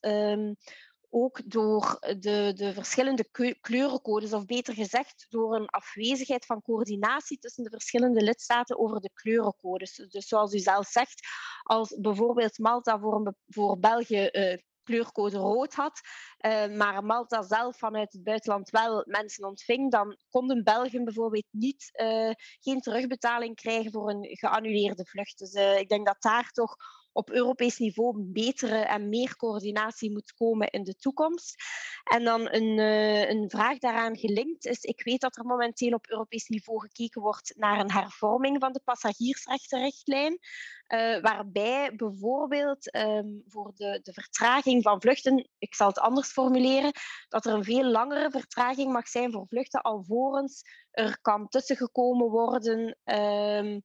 ook door de, de verschillende kleurencodes, of beter gezegd, door een afwezigheid van coördinatie tussen de verschillende lidstaten over de kleurencodes. Dus zoals u zelf zegt, als bijvoorbeeld Malta voor, voor België uh, kleurcode rood had, uh, maar Malta zelf vanuit het buitenland wel mensen ontving, dan konden Belgen bijvoorbeeld niet, uh, geen terugbetaling krijgen voor een geannuleerde vlucht. Dus ik denk dat daar toch op Europees niveau betere en meer coördinatie moet komen in de toekomst. En dan een, uh, een vraag daaraan gelinkt is, ik weet dat er momenteel op Europees niveau gekeken wordt naar een hervorming van de passagiersrechtenrichtlijn, uh, waarbij bijvoorbeeld um, voor de, de vertraging van vluchten, ik zal het anders formuleren, dat er een veel langere vertraging mag zijn voor vluchten alvorens er kan tussengekomen worden um,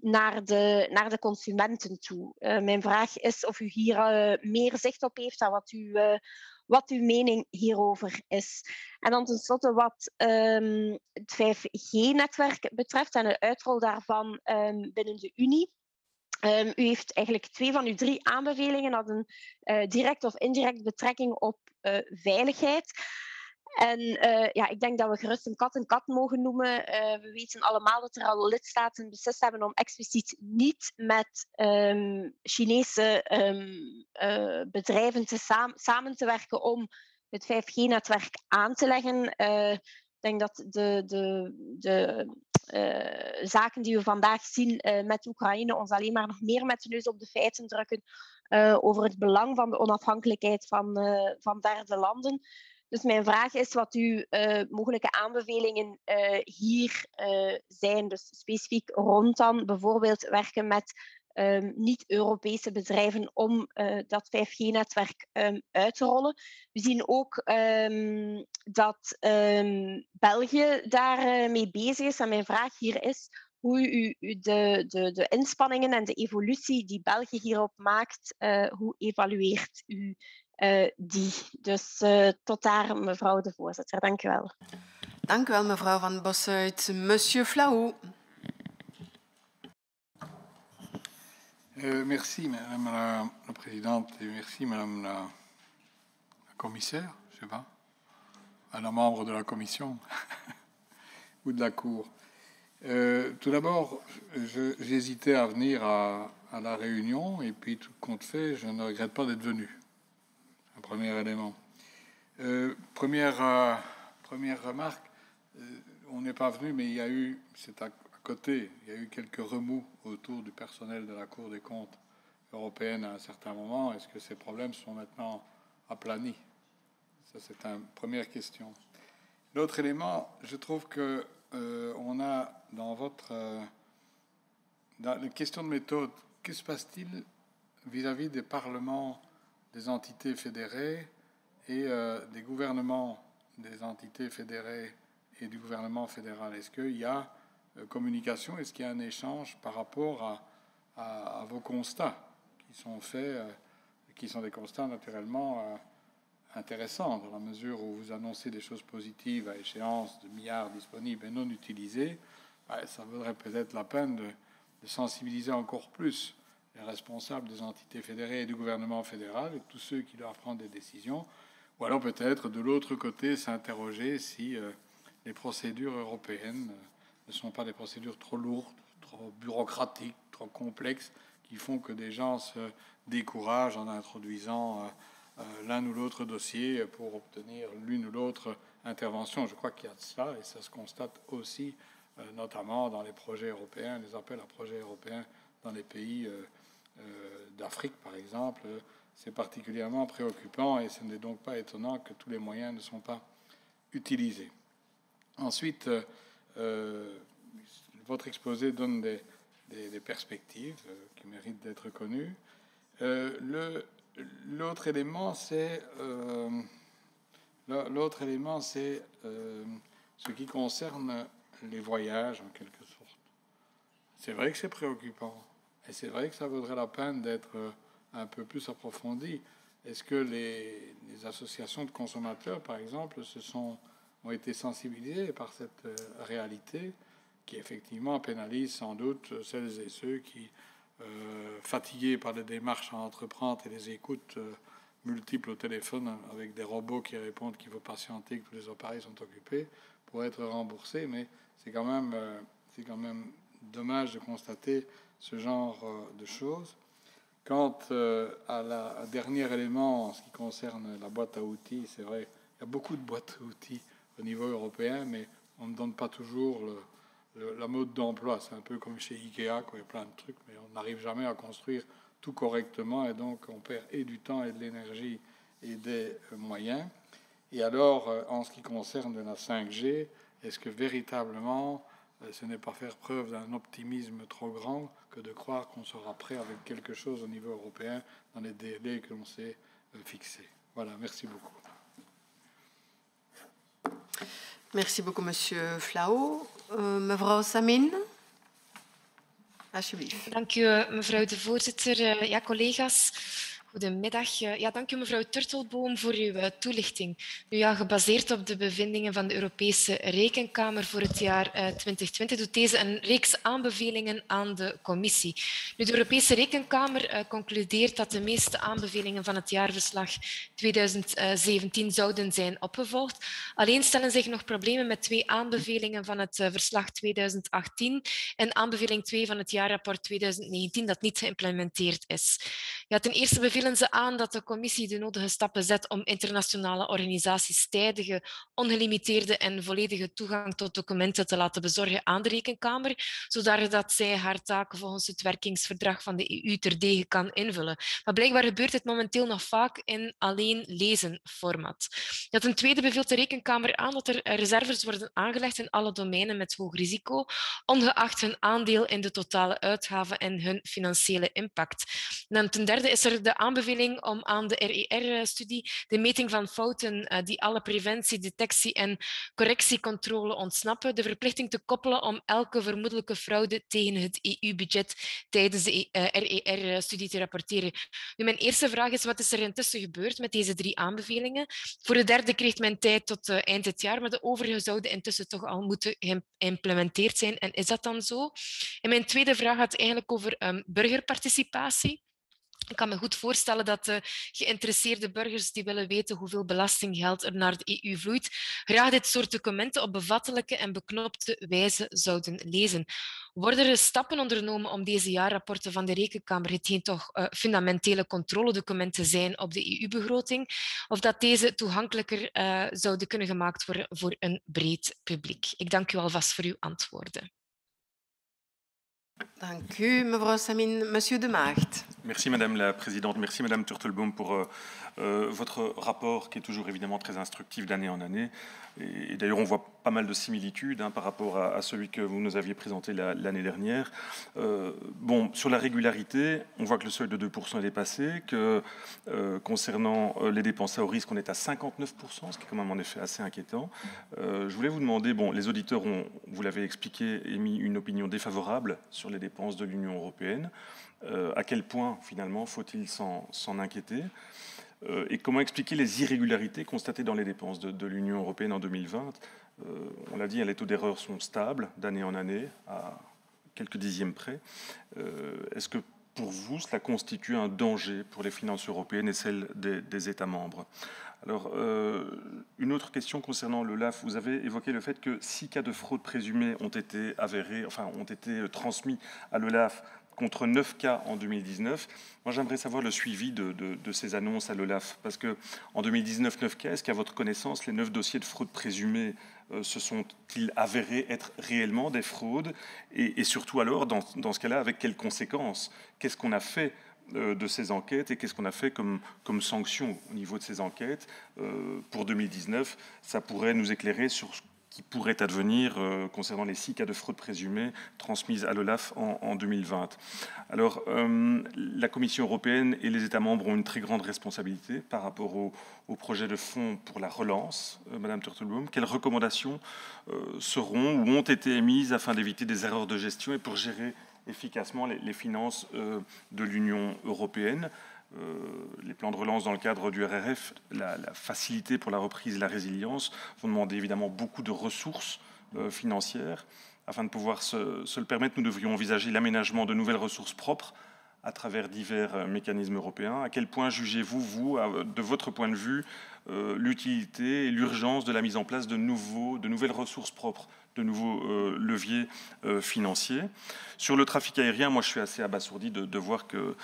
naar de, naar de consumenten toe. Uh, mijn vraag is of u hier uh, meer zicht op heeft en wat, u, uh, wat uw mening hierover is. En dan tenslotte wat um, het 5G-netwerk betreft en de uitrol daarvan um, binnen de Unie. Um, u heeft eigenlijk twee van uw drie aanbevelingen hadden direct of indirect betrekking op veiligheid. En uh, ja, ik denk dat we gerust een kat een kat mogen noemen. Uh, we weten allemaal dat er al lidstaten beslist hebben om expliciet niet met um, Chinese um, uh, bedrijven te sam samen te werken om het 5G-netwerk aan te leggen. ik denk dat de, de, de zaken die we vandaag zien met Oekraïne ons alleen maar nog meer met de neus op de feiten drukken over het belang van de onafhankelijkheid van, van derde landen. Dus mijn vraag is wat uw uh, mogelijke aanbevelingen uh, hier uh, zijn. Dus specifiek rond dan bijvoorbeeld werken met um, niet-Europese bedrijven om dat 5G-netwerk um, ehm, uit te rollen. We zien ook um, dat België daarmee mee bezig is. En mijn vraag hier is hoe u, u de, de, de, inspanningen en de evolutie die België hierop maakt, hoe evalueert u uh, die. Dus uh, tot daar, mevrouw de voorzitter. Dank u wel. Dank u wel, mevrouw Van Bossuit. Monsieur Flauw. Euh, merci, Madame la, la, Présidente, et merci, Madame la, la commissaire, je ne sais pas, à la membre de la commission [laughs] ou de la Cour. Euh, tout d'abord, j'hésitais à venir à, à, la réunion, et puis tout compte fait, je ne regrette pas d'être venu. Premier élément. Euh, première, euh, première remarque, euh, on n'est pas venu, mais il y a eu, c'est à côté, il y a eu quelques remous autour du personnel de la Cour des comptes européenne à un certain moment. Est-ce que ces problèmes sont maintenant aplanis? Ça, c'est une première question. L'autre élément, je trouve que on a dans votre dans la question de méthode, que se passe-t-il vis-à-vis des parlements des entités fédérées et euh, des gouvernements des entités fédérées et du gouvernement fédéral. Est-ce qu'il y a euh, communication? Est-ce qu'il y a un échange par rapport à, vos constats qui sont faits, euh, qui sont des constats naturellement intéressants dans la mesure où vous annoncez des choses positives à échéance de milliards disponibles et non utilisés bah, Ça vaudrait peut-être la peine de, sensibiliser encore plus les responsables des entités fédérées et du gouvernement fédéral et tous ceux qui doivent prendre des décisions. Ou alors peut-être de l'autre côté s'interroger si euh, les procédures européennes euh, ne sont pas des procédures trop lourdes, trop bureaucratiques, trop complexes, qui font que des gens se découragent en introduisant euh, l'un ou l'autre dossier pour obtenir l'une ou l'autre intervention. Je crois qu'il y a de cela et ça se constate aussi, notamment dans les projets européens, les appels à projets européens dans les pays euh, d'Afrique, par exemple. C'est particulièrement préoccupant et ce n'est donc pas étonnant que tous les moyens ne sont pas utilisés. Ensuite, euh, votre exposé donne des, perspectives euh, qui méritent d'être connues. Euh, l'autre élément, c'est euh, l'autre élément, c'est euh, ce qui concerne les voyages, en quelque sorte. C'est vrai que c'est préoccupant, et c'est vrai que ça vaudrait la peine d'être euh, un peu plus approfondi. Est-ce que les, associations de consommateurs, par exemple, se sont ont été sensibilisés par cette euh, réalité qui effectivement pénalise sans doute celles et ceux qui, euh, fatigués par les démarches à entreprendre et les écoutes multiples au téléphone avec des robots qui répondent qu'il faut patienter, que tous les appareils sont occupés, pour être remboursés. Mais c'est quand même, c'est quand même dommage de constater ce genre euh, de choses. Quant euh, à la dernier élément en ce qui concerne la boîte à outils, c'est vrai, il y a beaucoup de boîtes à outils au niveau européen, mais on ne donne pas toujours le, la mode d'emploi. C'est un peu comme chez Ikea, quoi, il y a plein de trucs, mais on n'arrive jamais à construire tout correctement, et donc on perd et du temps et de l'énergie et des euh, moyens. Et alors, en ce qui concerne la 5G, est-ce que véritablement ce n'est pas faire preuve d'un optimisme trop grand que de croire qu'on sera prêt avec quelque chose au niveau européen dans les délais que l'on s'est fixés Voilà, merci beaucoup. Merci beaucoup, Monsieur Flauw. Uh, mevrouw Samin, alsjeblieft. Dank u, mevrouw de voorzitter. Uh, ja, collega's. Goedemiddag. Ja, dank u mevrouw Turtelboom voor uw toelichting. Nu ja, gebaseerd op de bevindingen van de Europese Rekenkamer voor het jaar 2020 doet deze een reeks aanbevelingen aan de commissie. Nu, de Europese Rekenkamer concludeert dat de meeste aanbevelingen van het jaarverslag 2017 zouden zijn opgevolgd. Alleen stellen zich nog problemen met twee aanbevelingen van het verslag 2018 en aanbeveling 2 van het jaarrapport 2019 dat niet geïmplementeerd is. Ja, ten eerste bevelen ze aan dat de commissie de nodige stappen zet om internationale organisaties tijdige, ongelimiteerde en volledige toegang tot documenten te laten bezorgen aan de Rekenkamer, zodat zij haar taken volgens het werkingsverdrag van de EU terdege kan invullen. Maar blijkbaar gebeurt dit momenteel nog vaak in alleen lezen format. Ja, ten tweede beveelt de Rekenkamer aan dat er reserves worden aangelegd in alle domeinen met hoog risico, ongeacht hun aandeel in de totale uitgaven en hun financiële impact. En ten derde is er de aanbeveling om aan de RER-studie de meting van fouten die alle preventie, detectie en correctiecontrole ontsnappen, de verplichting te koppelen om elke vermoedelijke fraude tegen het EU-budget tijdens de RER-studie te rapporteren. Mijn eerste vraag is, wat is er intussen gebeurd met deze drie aanbevelingen? Voor de derde kreeg men tijd tot eind dit jaar, maar de overige zouden intussen toch al moeten geïmplementeerd zijn. En is dat dan zo? En mijn tweede vraag gaat eigenlijk over um, burgerparticipatie. Ik kan me goed voorstellen dat de geïnteresseerde burgers die willen weten hoeveel belastinggeld er naar de EU vloeit, graag dit soort documenten op bevattelijke en beknopte wijze zouden lezen. Worden er stappen ondernomen om deze jaarrapporten van de Rekenkamer, hetgeen toch uh, fundamentele controledocumenten zijn op de EU-begroting, of dat deze toegankelijker uh, zouden kunnen gemaakt worden voor een breed publiek? Ik dank u alvast voor uw antwoorden. Merci, Madame la Présidente. Merci, Madame Turtelbaum, pour euh, euh, votre rapport qui est toujours évidemment très instructif d'année en année. Et, d'ailleurs, on voit pas mal de similitudes hein, par rapport à, celui que vous nous aviez présenté l'année dernière. Euh, bon, sur la régularité, on voit que le seuil de 2% est dépassé, que euh, concernant euh, les dépenses à haut risque, on est à 59%, ce qui est quand même en effet assez inquiétant. je voulais vous demander, bon, les auditeurs ont, vous l'avez expliqué, émis une opinion défavorable sur les dépenses de l'Union européenne. à quel point, finalement, faut-il s'en inquiéter? Et comment expliquer les irrégularités constatées dans les dépenses de, l'Union européenne en 2020 euh, On l'a dit, les taux d'erreur sont stables d'année en année, à quelques dixièmes près. Euh, est-ce que pour vous, cela constitue un danger pour les finances européennes et celles des, États membres? Alors, une autre question concernant le LAF. Vous avez évoqué le fait que six cas de fraude présumés ont été avérés, enfin, ont été transmis à l'OLAF contre 9 cas en 2019. Moi, j'aimerais savoir le suivi de, ces annonces à l'OLAF, parce qu'en 2019, 9 cas, est-ce qu'à votre connaissance, les 9 dossiers de fraude présumés euh, se sont-ils avérés être réellement des fraudes? Et, surtout alors, dans, ce cas-là, avec quelles conséquences? Qu'est-ce qu'on a fait euh, de ces enquêtes et qu'est-ce qu'on a fait comme, comme sanction au niveau de ces enquêtes euh, pour 2019 Ça pourrait nous éclairer sur ce qui pourrait advenir euh, concernant les six cas de fraude présumés transmises à l'OLAF en, 2020. Alors, euh, la Commission européenne et les États membres ont une très grande responsabilité par rapport au, projet de fonds pour la relance, euh, Madame Turtelbaum. Quelles recommandations seront ou ont été émises afin d'éviter des erreurs de gestion et pour gérer efficacement les finances de l'Union européenne? Les plans de relance dans le cadre du RRF, la, facilité pour la reprise et la résilience vont demander évidemment beaucoup de ressources euh, financières. Afin de pouvoir se, le permettre, nous devrions envisager l'aménagement de nouvelles ressources propres à travers divers euh, mécanismes européens. À quel point jugez-vous, vous, de votre point de vue, l'utilité et l'urgence de la mise en place de nouvelles ressources propres nouveaux euh, leviers euh, financiers. Sur le trafic aérien, moi je suis assez abasourdi de, voir que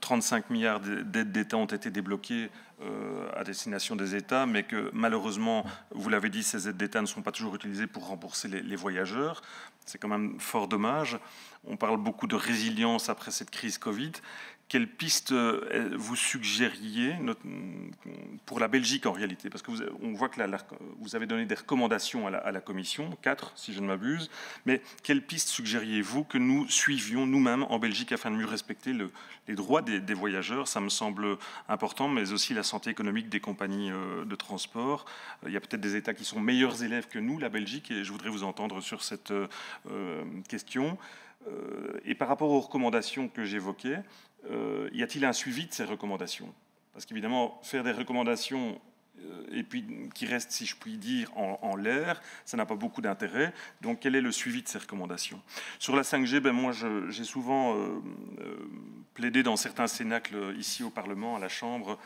35 euh, milliards d'aides d'État ont été débloquées à destination des États, mais que malheureusement, vous l'avez dit, ces aides d'État ne sont pas toujours utilisées pour rembourser les, voyageurs. C'est quand même fort dommage. On parle beaucoup de résilience après cette crise Covid. Quelle piste euh, vous suggériez pour la Belgique en réalité? Parce que voit que vous avez donné des recommandations à la, Commission, quatre si je ne m'abuse, mais quelle piste suggériez-vous que nous suivions nous-mêmes en Belgique afin de mieux respecter les droits des, voyageurs? Ça me semble important, mais aussi la santé économique des compagnies euh, de transport. Euh, il y a peut-être des États qui sont meilleurs élèves que nous, la Belgique, et je voudrais vous entendre sur cette question. et par rapport aux recommandations que j'évoquais, euh, y a-t-il un suivi de ces recommandations? Parce qu'évidemment, faire des recommandations euh, et puis qui restent, si je puis dire, en, l'air, ça n'a pas beaucoup d'intérêt. Donc, quel est le suivi de ces recommandations? Sur la 5G, ben, moi, j'ai souvent euh, plaidé dans certains cénacles ici au Parlement, à la Chambre,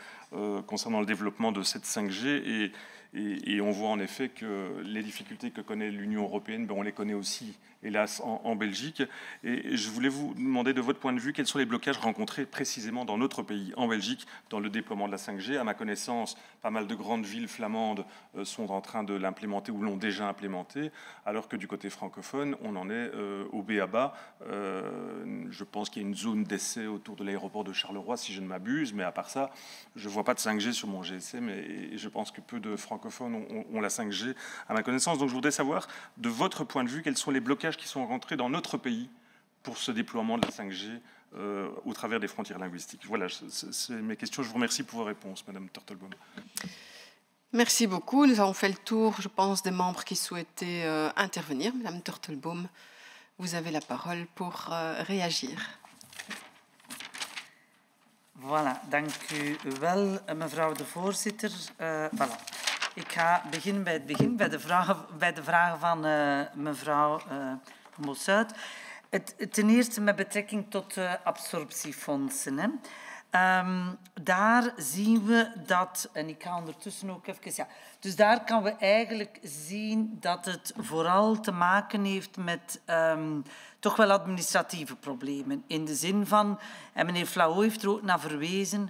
concernant le développement de cette 5G. Et, et, on voit en effet que les difficultés que connaît l'Union européenne, ben, on les connaît aussi hélas, en, Belgique. Et je voulais vous demander, de votre point de vue, quels sont les blocages rencontrés précisément dans notre pays, en Belgique, dans le déploiement de la 5G. À ma connaissance, pas mal de grandes villes flamandes euh, sont en train de l'implémenter ou l'ont déjà implémenté, alors que du côté francophone, on en est euh, au BABA. Euh, je pense qu'il y a une zone d'essai autour de l'aéroport de Charleroi, si je ne m'abuse, mais à part ça, je ne vois pas de 5G sur mon GSM et, je pense que peu de francophones ont, ont la 5G à ma connaissance. Donc je voudrais savoir, de votre point de vue, quels sont les blocages qui sont rentrés dans notre pays pour ce déploiement de la 5G euh, au travers des frontières linguistiques? Voilà, c'est mes questions. Je vous remercie pour vos réponses, Madame Turtelbaum. Merci beaucoup. Nous avons fait le tour, je pense, des membres qui souhaitaient euh, intervenir. Madame Turtelbaum, vous avez la parole pour euh, réagir. Voilà, dank u wel, mevrouw de voorzitter. Uh, voilà. Ik ga beginnen bij het begin, bij de vragen, bij de vragen van uh, mevrouw uh. Het, ten eerste met betrekking tot de absorptiefondsen. Hè. Um, daar zien we dat, en ik ga ondertussen ook even, ja, dus daar kan we eigenlijk zien dat het vooral te maken heeft met um, toch wel administratieve problemen. In de zin van, en meneer Flauw heeft er ook naar verwezen,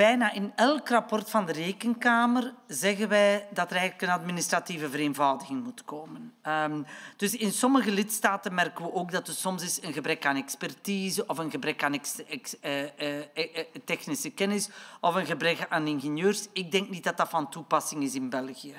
bijna in elk rapport van de Rekenkamer zeggen wij dat er eigenlijk een administratieve vereenvoudiging moet komen. Um, dus in sommige lidstaten merken we ook dat er soms is een gebrek aan expertise of een gebrek aan uh, uh, uh, technische kennis of een gebrek aan ingenieurs. Ik denk niet dat dat van toepassing is in België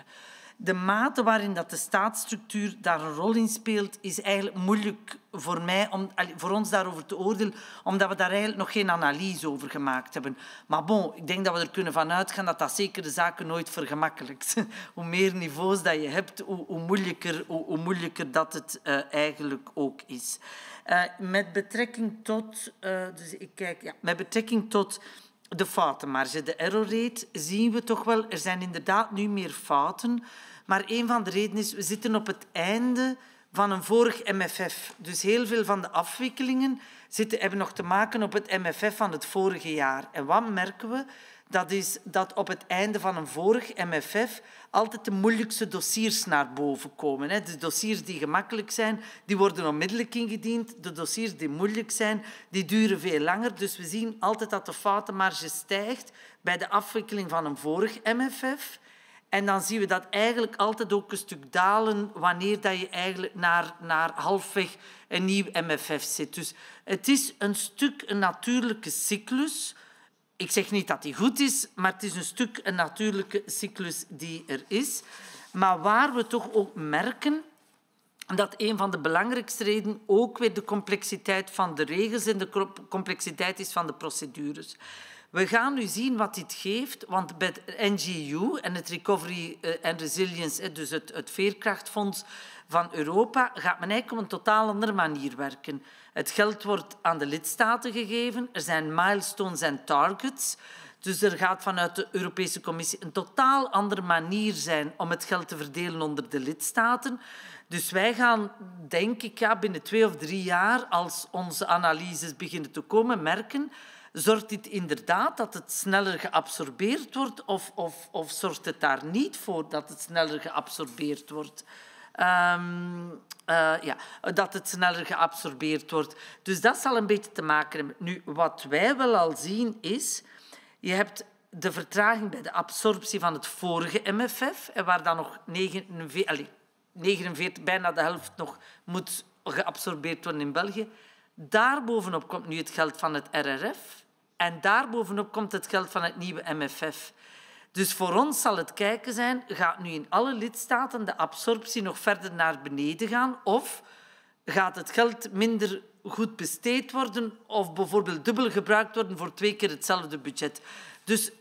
de mate waarin dat de staatsstructuur daar een rol in speelt, is eigenlijk moeilijk voor mij, om, voor ons daarover te oordelen, omdat we daar eigenlijk nog geen analyse over gemaakt hebben. Maar bon, ik denk dat we er kunnen van uitgaan dat dat zeker de zaken nooit vergemakkelijkt. [laughs] hoe meer niveaus dat je hebt, hoe, hoe moeilijker, hoe, moeilijker dat het uh, eigenlijk ook is. Uh, met betrekking tot, uh, dus ik kijk, ja, met betrekking tot de foutenmarge, de error rate, zien we toch wel, er zijn inderdaad nu meer fouten. Maar een van de redenen is, we zitten op het einde van een vorig MFF. Dus heel veel van de afwikkelingen zitten, hebben nog te maken op het MFF van het vorige jaar. En wat merken we? Dat is dat op het einde van een vorig MFF altijd de moeilijkste dossiers naar boven komen. De dossiers die gemakkelijk zijn, die worden onmiddellijk ingediend. De dossiers die moeilijk zijn, die duren veel langer. Dus we zien altijd dat de foutenmarge stijgt bij de afwikkeling van een vorig MFF. En dan zien we dat eigenlijk altijd ook een stuk dalen wanneer dat je eigenlijk naar, naar halfweg een nieuw MFF zit. Dus het is een stuk een natuurlijke cyclus. Ik zeg niet dat die goed is, maar het is een stuk een natuurlijke cyclus die er is. Maar waar we toch ook merken dat een van de belangrijkste redenen ook weer de complexiteit van de regels en de complexiteit is van de procedures. We gaan nu zien wat dit geeft, want bij NGU en het Recovery and eh, Resilience, dus het, het veerkrachtfonds van Europa, gaat men eigenlijk op een totaal andere manier werken. Het geld wordt aan de lidstaten gegeven, er zijn milestones en targets. Dus er gaat vanuit de Europese Commissie een totaal andere manier zijn om het geld te verdelen onder de lidstaten. Dus wij gaan, denk ik, ja, binnen twee of drie jaar, als onze analyses beginnen te komen, merken Zorgt dit inderdaad dat het sneller geabsorbeerd wordt of, of, of zorgt het daar niet voor dat het sneller geabsorbeerd wordt? Um, uh, ja, dat het sneller geabsorbeerd wordt. Dus dat zal een beetje te maken hebben. Nu, wat wij wel al zien is, je hebt de vertraging bij de absorptie van het vorige MFF, waar dan nog 49, allez, 49 bijna de helft nog moet geabsorbeerd worden in België. Daarbovenop komt nu het geld van het RRF. En daarbovenop komt het geld van het nieuwe MFF. Dus voor ons zal het kijken zijn, gaat nu in alle lidstaten de absorptie nog verder naar beneden gaan of gaat het geld minder goed besteed worden of bijvoorbeeld dubbel gebruikt worden voor twee keer hetzelfde budget. Dus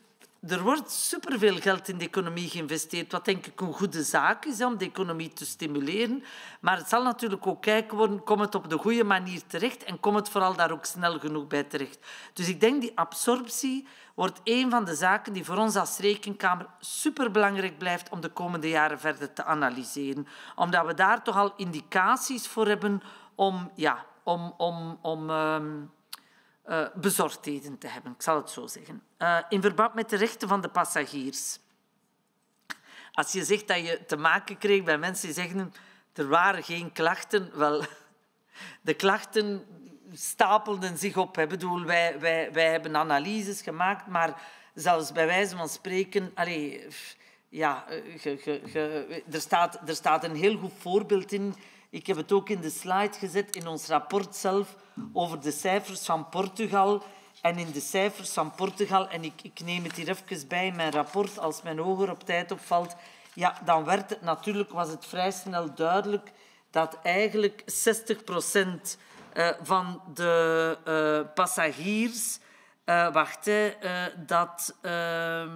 er wordt superveel geld in de economie geïnvesteerd, wat denk ik een goede zaak is om de economie te stimuleren. Maar het zal natuurlijk ook kijken worden, komt het op de goede manier terecht en komt het vooral daar ook snel genoeg bij terecht. Dus ik denk die absorptie wordt een van de zaken die voor ons als rekenkamer superbelangrijk blijft om de komende jaren verder te analyseren. Omdat we daar toch al indicaties voor hebben om, ja, om, om, om um, uh, bezorgdheden te hebben. Ik zal het zo zeggen. Uh, in verband met de rechten van de passagiers. Als je zegt dat je te maken kreeg bij mensen die zeggen er waren geen klachten, wel, [laughs] de klachten stapelden zich op. Ik bedoel, wij, wij, wij hebben analyses gemaakt, maar zelfs bij wijze van spreken... Allez, ja, ge, er, staat, er staat een heel goed voorbeeld in. Ik heb het ook in de slide gezet, in ons rapport zelf, over de cijfers van Portugal. En in de cijfers van Portugal, en ik, ik neem het hier even bij in mijn rapport, als mijn oog er op tijd opvalt, ja, dan werd het natuurlijk, was het vrij snel duidelijk dat eigenlijk 60 procent uh, van de uh, passagiers, uh, wacht, uh, dat ehm,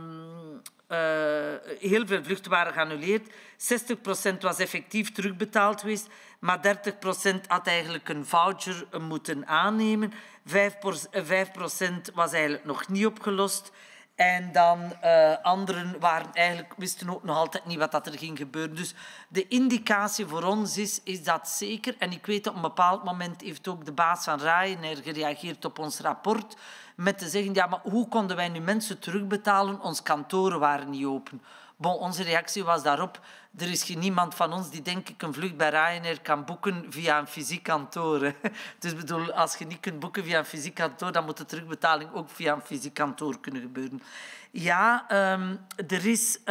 heel veel vluchten waren geannuleerd. 60 procent was effectief terugbetaald geweest, maar 30 procent had eigenlijk een voucher moeten aannemen. 5 procent was eigenlijk nog niet opgelost. En dan uh, anderen waren eigenlijk, wisten ook nog altijd niet wat dat er ging gebeuren. Dus de indicatie voor ons is, is dat zeker. En ik weet op een bepaald moment heeft ook de baas van Ryanair gereageerd op ons rapport met te zeggen, ja, maar hoe konden wij nu mensen terugbetalen? Ons kantoren waren niet open. Bon, onze reactie was daarop, er is geen niemand van ons die denk ik een vlucht bij Ryanair kan boeken via een fysiek kantoor. [laughs] Dus bedoel, als je niet kunt boeken via een fysiek kantoor, dan moet de terugbetaling ook via een fysiek kantoor kunnen gebeuren. Ja, um, er is, uh,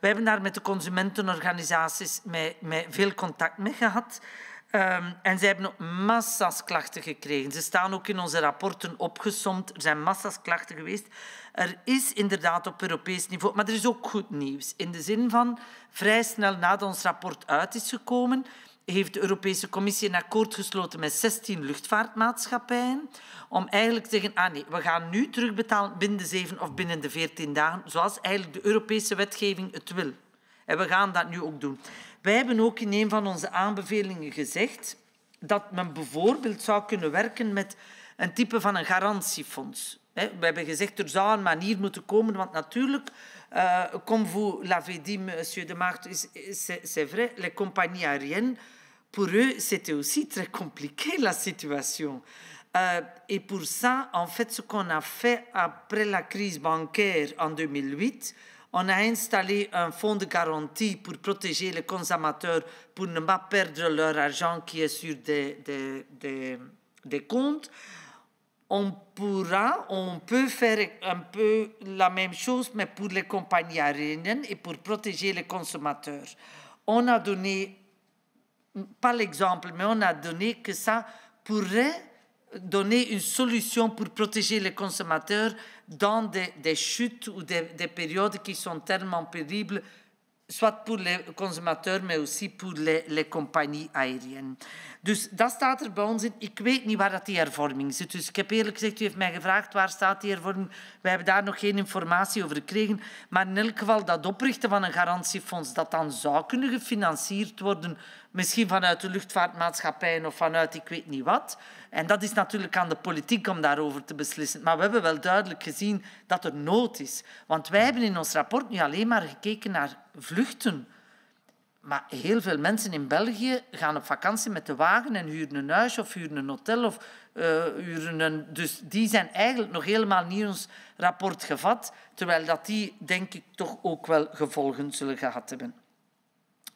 we hebben daar met de consumentenorganisaties met, met veel contact mee gehad. Um, en ze hebben massa's klachten gekregen. Ze staan ook in onze rapporten opgesomd. Er zijn massa's klachten geweest. Er is inderdaad op Europees niveau, maar er is ook goed nieuws. In de zin van, vrij snel nadat ons rapport uit is gekomen, heeft de Europese Commissie een akkoord gesloten met 16 luchtvaartmaatschappijen om eigenlijk te zeggen, ah nee, we gaan nu terugbetalen binnen de 7 of binnen de 14 dagen, zoals eigenlijk de Europese wetgeving het wil. En we gaan dat nu ook doen. Wij hebben ook in een van onze aanbevelingen gezegd dat men bijvoorbeeld zou kunnen werken met een type van een garantiefonds. We hebben gezegd, er zou een manier moeten komen, want natuurlijk, uh, comme vous l'avez dit, monsieur de Maart, c'est vrai, les compagnies aériennes, pour eux, c'était aussi très compliqué la situation. Euh, et pour ça, en fait, ce qu'on a fait après la crise bancaire en 2008, on a installé un fonds de garantie pour protéger les consommateurs, pour ne pas perdre leur argent qui est sur des, des, des, comptes on pourra, on peut faire un peu la même chose, mais pour les compagnies aériennes et pour protéger les consommateurs. On a donné, pas l'exemple, mais on a donné que ça pourrait donner une solution pour protéger les consommateurs dans des, des chutes ou des, des, périodes qui sont tellement pénibles, soit pour les consommateurs, mais aussi pour les, les compagnies aériennes. Dus dat staat er bij ons in. Ik weet niet waar dat die hervorming zit. Dus ik heb eerlijk gezegd, u heeft mij gevraagd waar staat die hervorming. We hebben daar nog geen informatie over gekregen. Maar in elk geval dat oprichten van een garantiefonds dat dan zou kunnen gefinancierd worden, misschien vanuit de luchtvaartmaatschappijen of vanuit ik weet niet wat. En dat is natuurlijk aan de politiek om daarover te beslissen. Maar we hebben wel duidelijk gezien dat er nood is. Want wij hebben in ons rapport nu alleen maar gekeken naar vluchten. Maar heel veel mensen in België gaan op vakantie met de wagen en huren een huis of huren een hotel. Of, uh, huren een... Dus die zijn eigenlijk nog helemaal niet ons rapport gevat, terwijl dat die, denk ik, toch ook wel gevolgen zullen gehad hebben.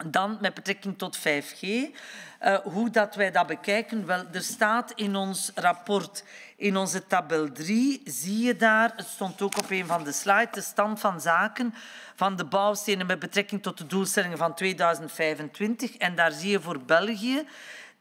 Dan met betrekking tot 5G. Uh, eh, hoe dat wij dat bekijken? Wel, er staat in ons rapport, in onze tabel 3, zie je daar, het stond ook op een van de slides, de stand van zaken van de bouwstenen met betrekking tot de doelstellingen van 2025. En daar zie je voor België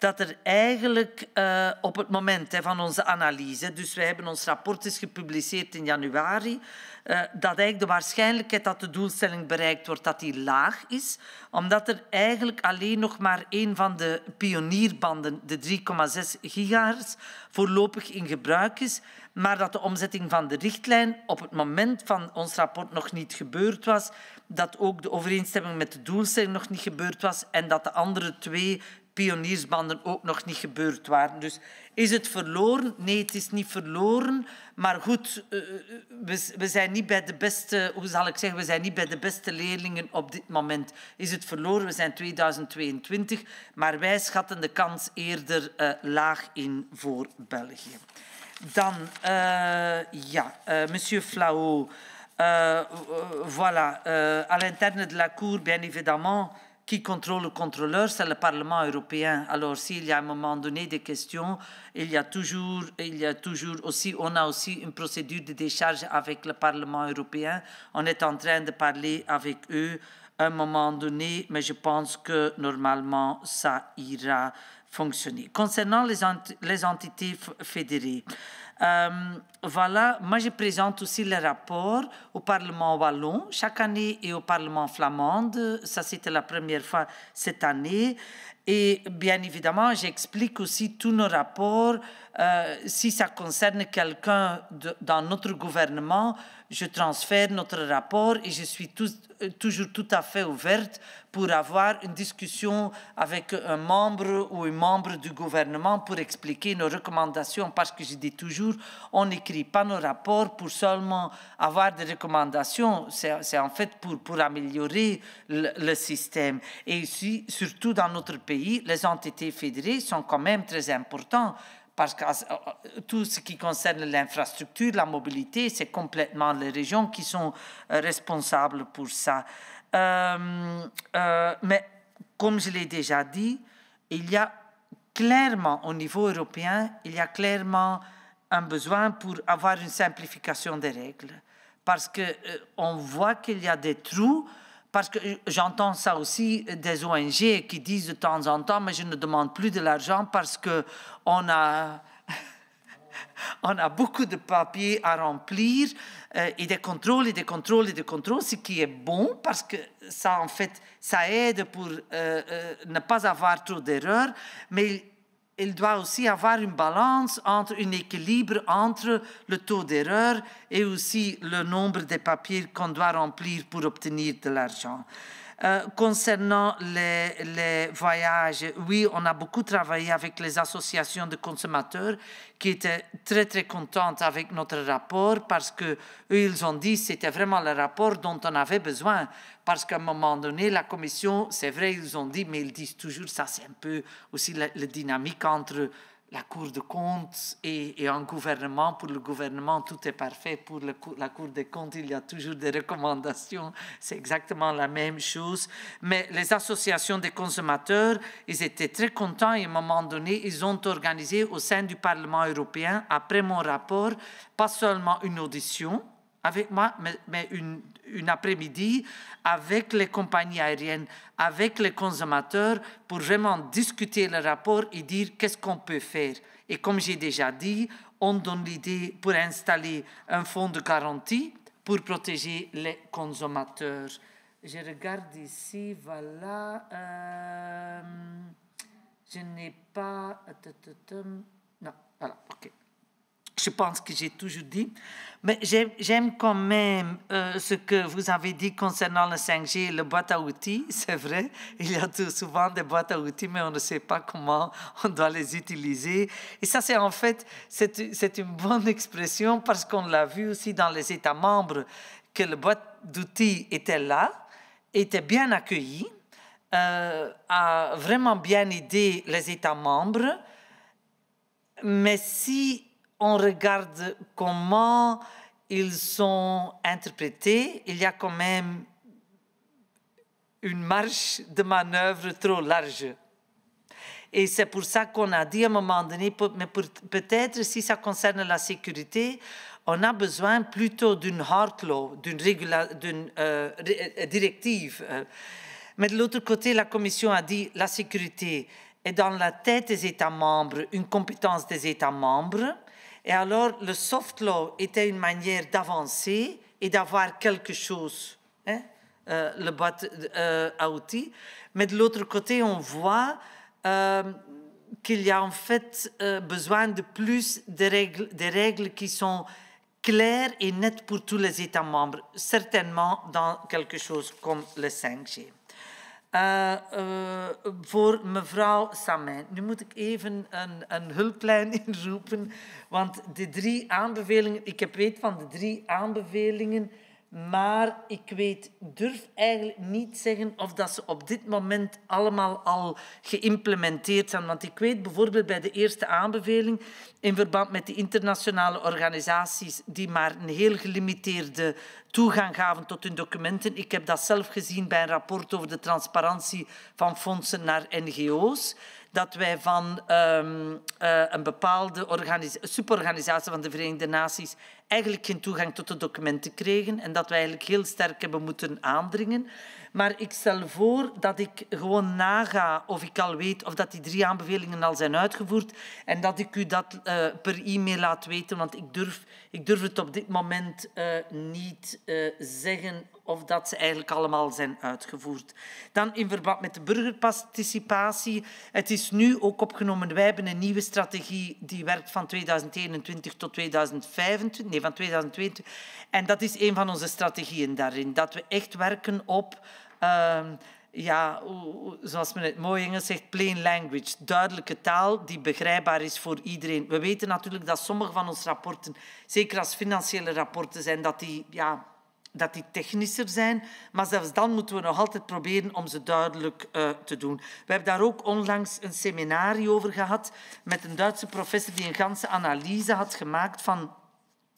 dat er eigenlijk uh, op het moment hè, van onze analyse, dus wij hebben ons rapport is gepubliceerd in januari, uh, dat eigenlijk de waarschijnlijkheid dat de doelstelling bereikt wordt, dat die laag is, omdat er eigenlijk alleen nog maar één van de pionierbanden, de 3,6 gigahertz, voorlopig in gebruik is, maar dat de omzetting van de richtlijn op het moment van ons rapport nog niet gebeurd was, dat ook de overeenstemming met de doelstelling nog niet gebeurd was en dat de andere twee pioniersbanden ook nog niet gebeurd waren. Dus is het verloren? Nee, het is niet verloren. Maar goed, eh, we, we zijn niet bij de beste, hoe zal ik zeggen, we zijn niet bij de beste leerlingen op dit moment. Is het verloren? We zijn 2022, maar wij schatten de kans eerder uh, laag in voor België. Dan, ja, monsieur Flao, uh, voilà, à l'interne de la Cour, bien évidemment, qui contrôle le contrôleur, c'est le Parlement européen. Alors, s'il y a à un moment donné des questions, il y a toujours, il y a toujours aussi, on a aussi une procédure de décharge avec le Parlement européen. On est en train de parler avec eux à un moment donné, mais je pense que normalement, ça ira fonctionner. Concernant les, ent les entités fédérées, Euh, voilà, moi je présente aussi le rapport au Parlement wallon chaque année et au Parlement flamande. Ça, c'était la première fois cette année. Et bien évidemment, j'explique aussi tous nos rapports. Euh, si ça concerne quelqu'un dans notre gouvernement, je transfère notre rapport et je suis euh, toujours tout à fait ouverte pour avoir une discussion avec un membre ou une membre du gouvernement pour expliquer nos recommandations. Parce que je dis toujours, on n'écrit pas nos rapports pour seulement avoir des recommandations, c'est en fait pour, améliorer le, le système. Et ici, surtout dans notre pays, les entités fédérées sont quand même très importantes parce que euh, tout ce qui concerne l'infrastructure, la mobilité, c'est complètement les régions qui sont euh, responsables pour ça. Euh, mais comme je l'ai déjà dit, il y a clairement au niveau européen, il y a clairement un besoin pour avoir une simplification des règles. Parce qu'on voit qu'il y a des trous parce que j'entends ça aussi des ONG qui disent de temps en temps, mais je ne demande plus de l'argent parce que on a, [laughs] on a beaucoup de papiers à remplir euh, et des contrôles et des contrôles et des contrôles, ce qui est bon parce que ça, en fait, ça aide pour euh, euh, ne pas avoir trop d'erreurs, mais il doit aussi avoir une balance entre un équilibre entre le taux d'erreur et aussi le nombre de papiers qu'on doit remplir pour obtenir de l'argent. Euh, concernant les, les, voyages, oui, on a beaucoup travaillé avec les associations de consommateurs qui étaient très, très contentes avec notre rapport parce que eux, ils ont dit que c'était vraiment le rapport dont on avait besoin. Parce qu'à un moment donné, la commission, c'est vrai, ils ont dit, mais ils disent toujours ça, c'est un peu aussi la, la dynamique entre la Cour de compte et, un gouvernement. Pour le gouvernement, tout est parfait. Pour la Cour des comptes, il y a toujours des recommandations. C'est exactement la même chose. Mais les associations des consommateurs, ils étaient très contents et à un moment donné, ils ont organisé au sein du Parlement européen, après mon rapport, pas seulement une audition, avec moi, mais, une, une après-midi avec les compagnies aériennes, avec les consommateurs, pour vraiment discuter le rapport et dire qu'est-ce qu'on peut faire. Et comme j'ai déjà dit, on donne l'idée pour installer un fonds de garantie pour protéger les consommateurs. Je regarde ici, voilà. Euh, je n'ai pas. Non, voilà, ok. Je pense que j'ai toujours dit. Mais j'aime quand même euh, ce que vous avez dit concernant le 5G, le boîte à outils. [laughs] C'est vrai, il y a souvent des boîtes à outils, mais on ne sait pas comment [laughs] on doit les utiliser. Et ça, c'est en fait, c'est une bonne expression parce qu'on l'a vu aussi dans les États membres, que le boîte d'outils était là, était bien accueilli, euh, a vraiment bien aidé les États membres. Mais si on regarde comment ils sont interprétés, il y a quand même une marge de manœuvre trop large. Et c'est pour ça qu'on a dit à un moment donné, mais peut-être si ça concerne la sécurité, on a besoin plutôt d'une hard law, d'une euh, euh, directive. Mais de l'autre côté, la Commission a dit la sécurité est dans la tête des États membres, une compétence des États membres. Et alors, le soft law était une manière d'avancer et d'avoir quelque chose, hein, euh, le boîte euh, à outils. Mais de l'autre côté, on voit euh, qu'il y a en fait besoin de plus de règles, des règles qui sont claires et nettes pour tous les États membres, certainement dans quelque chose comme le 5G. Uh, uh, voor mevrouw Samen. Nu moet ik even een, een hulplijn [laughs] inroepen, want de drie aanbevelingen, ik heb weet van de drie aanbevelingen maar ik weet, durf eigenlijk niet zeggen of dat ze op dit moment allemaal al geïmplementeerd zijn. Want ik weet bijvoorbeeld bij de eerste aanbeveling in verband met de internationale organisaties die maar een heel gelimiteerde toegang gaven tot hun documenten. Ik heb dat zelf gezien bij een rapport over de transparantie van fondsen naar NGO's dat wij van um, uh, een bepaalde superorganisatie van de Verenigde Naties eigenlijk geen toegang tot de documenten kregen en dat we eigenlijk heel sterk hebben moeten aandringen. Maar ik stel voor dat ik gewoon naga of ik al weet of dat die drie aanbevelingen al zijn uitgevoerd en dat ik u dat uh, per e-mail laat weten, want ik durf, ik durf het op dit moment uh, niet zeggen of dat ze eigenlijk allemaal zijn uitgevoerd. Dan in verband met de burgerparticipatie. Het is nu ook opgenomen. Wij hebben een nieuwe strategie die werkt van 2021 tot 2025. Nee, van 2022. En dat is een van onze strategieën daarin. Dat we echt werken op... Uh, ja, zoals men het mooi Engels zegt, plain language. Duidelijke taal die begrijpbaar is voor iedereen. We weten natuurlijk dat sommige van onze rapporten, zeker als financiële rapporten zijn, dat die ja, dat die technischer zijn. Maar zelfs dan moeten we nog altijd proberen om ze duidelijk uh, te doen. We hebben daar ook onlangs een seminarie over gehad met een Duitse professor die een ganse analyse had gemaakt van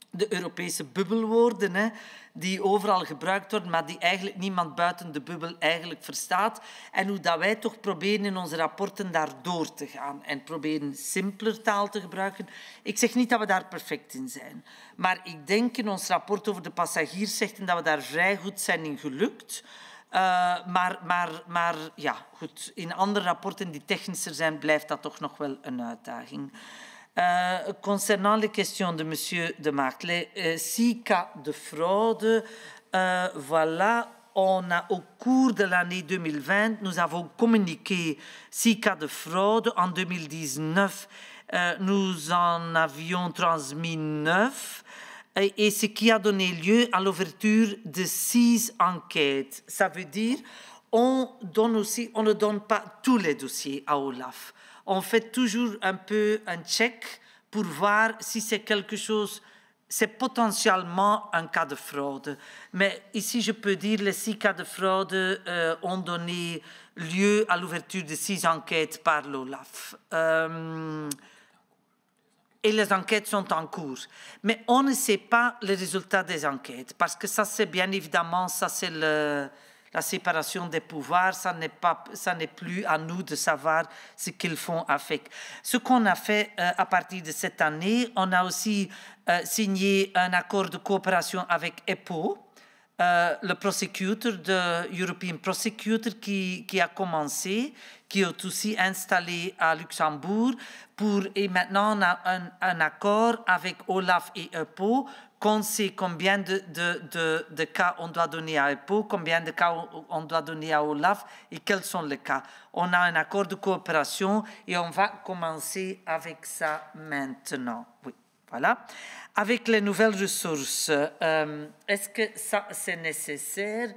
de Europese bubbelwoorden, hè, die overal gebruikt worden, maar die eigenlijk niemand buiten de bubbel eigenlijk verstaat. En hoe dat wij toch proberen in onze rapporten daar door te gaan en proberen simpeler taal te gebruiken. Ik zeg niet dat we daar perfect in zijn, maar ik denk in ons rapport over de passagiersrechten dat we daar vrij goed zijn in gelukt. Uh, maar, maar, maar ja, goed, in andere rapporten die technischer zijn, blijft dat toch nog wel een uitdaging. Euh, concernant les questions de M. de Marc, les euh, six cas de fraude, euh, voilà, on a, au cours de l'année 2020, nous avons communiqué six cas de fraude. En 2019, euh, nous en avions transmis neuf. Et ce qui a donné lieu à l'ouverture de six enquêtes. Ça veut dire on donne aussi, on ne donne pas tous les dossiers à Olaf on fait toujours un peu un check pour voir si c'est quelque chose, c'est potentiellement un cas de fraude. Mais ici, je peux dire les six cas de fraude euh, ont donné lieu à l'ouverture de six enquêtes par l'OLAF. Euh, et les enquêtes sont en cours. Mais on ne sait pas les résultats des enquêtes, parce que ça, c'est bien évidemment, ça, c'est le, la séparation des pouvoirs, ça n'est pas, ça n'est plus à nous de savoir ce qu'ils font avec. Ce qu'on a fait euh, à partir de cette année, on a aussi euh, signé un accord de coopération avec EPO, euh, le prosecutor de European Prosecutor qui, a commencé, qui est aussi installé à Luxembourg. Pour, et maintenant, on a un accord avec Olaf et EPO qu'on sait combien de, de, de, cas on doit donner à EPO, combien de cas on doit donner à OLAF et quels sont les cas. On a un accord de coopération et on va commencer avec ça maintenant. Oui, voilà. Avec les nouvelles ressources, euh, est-ce que ça c'est nécessaire?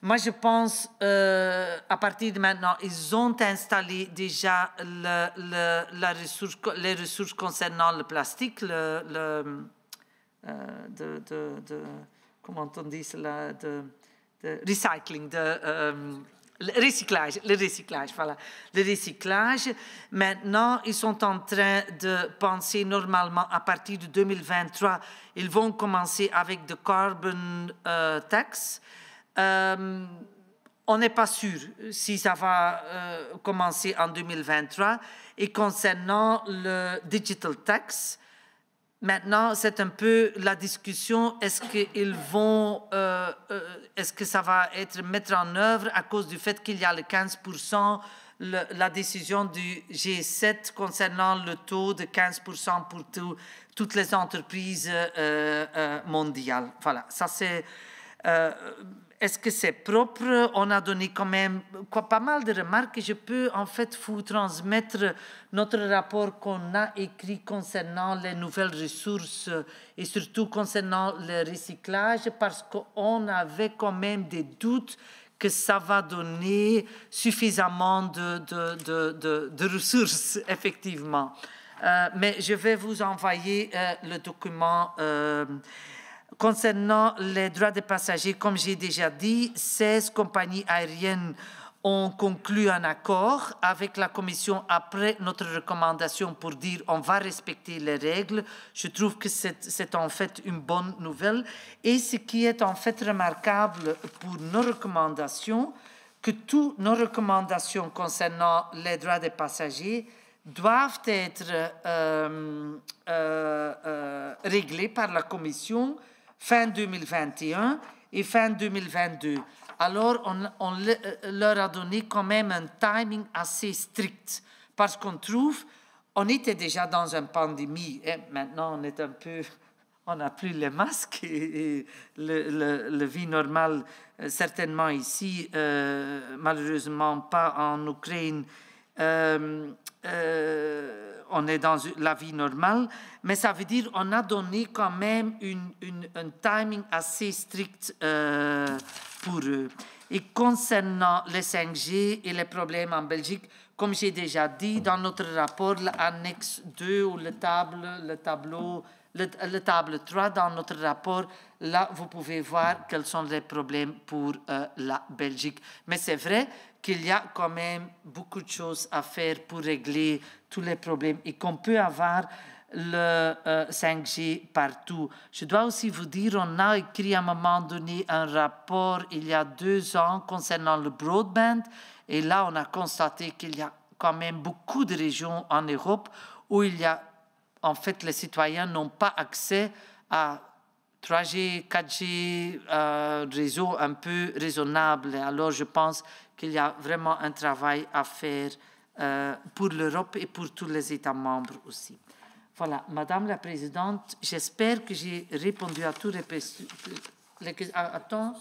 Moi, je pense, euh, à partir de maintenant, ils ont installé déjà le, le, la ressource, les ressources concernant le plastique, le, de, de, de, comment on dit cela, de, de recycling, de euh, le recyclage, le recyclage, voilà, le recyclage. Maintenant, ils sont en train de penser normalement à partir de 2023, ils vont commencer avec de carbon euh, tax. Euh, on n'est pas sûr si ça va euh, commencer en 2023. Et concernant le digital tax, Maintenant, c'est un peu la discussion. Est-ce qu'ils vont, euh, euh, est-ce que ça va être mettre en œuvre à cause du fait qu'il y a le 15%, le, la décision du G7 concernant le taux de 15% pour tout, toutes les entreprises euh, mondiales. Voilà, ça c'est est-ce que c'est propre? On a donné quand même pas mal de remarques. Je peux en fait vous transmettre notre rapport qu'on a écrit concernant les nouvelles ressources et surtout concernant le recyclage parce qu'on avait quand même des doutes que ça va donner suffisamment de ressources, effectivement. Euh, mais je vais vous envoyer euh, le document. Euh, Concernant les droits des passagers, comme j'ai déjà dit, 16 compagnies aériennes ont conclu un accord avec la Commission après notre recommandation pour dire on va respecter les règles. Je trouve que c'est en fait une bonne nouvelle. Et ce qui est en fait remarquable pour nos recommandations, que toutes nos recommandations concernant les droits des passagers doivent être euh, euh, euh, réglés par la Commission fin 2021 et fin 2022. Alors, on, on leur a donné quand même un timing assez strict parce qu'on trouve, on était déjà dans une pandémie, et maintenant on est un peu on n'a plus les masques et, le, vie normale, euh, certainement ici, euh, malheureusement pas en Ukraine. Euh, on est dans la vie normale, mais ça veut dire on a donné quand même une, un timing assez strict pour eux. Et concernant les 5G et les problèmes en Belgique, comme j'ai déjà dit dans notre rapport, l'annexe 2 ou le, table, le tableau le, table 3 dans notre rapport, là, vous pouvez voir quels sont les problèmes pour euh, la Belgique. Mais c'est vrai qu'il y a quand même beaucoup de choses à faire pour régler tous les problèmes et qu'on peut avoir le 5G euh, partout. Je dois aussi vous dire, on a écrit à un moment donné un rapport il y a deux ans concernant le broadband et là, on a constaté qu'il y a quand même beaucoup de régions en Europe où il y a en fait, les citoyens n'ont pas accès à 3G, 4G, euh, réseau un peu raisonnable. Alors, je pense qu'il y a vraiment un travail à faire euh, pour l'Europe et pour tous les États membres aussi. Voilà, Madame la Présidente, j'espère que j'ai répondu à tous les questions. Attends.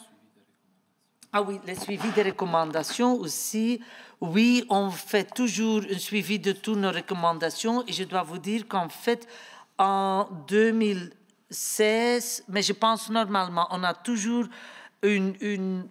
Ah oui, le suivi des recommandations aussi. Oui, on fait toujours un suivi de toutes nos recommandations et je dois vous dire qu'en fait, en 2016, mais je pense normalement, on a toujours une, une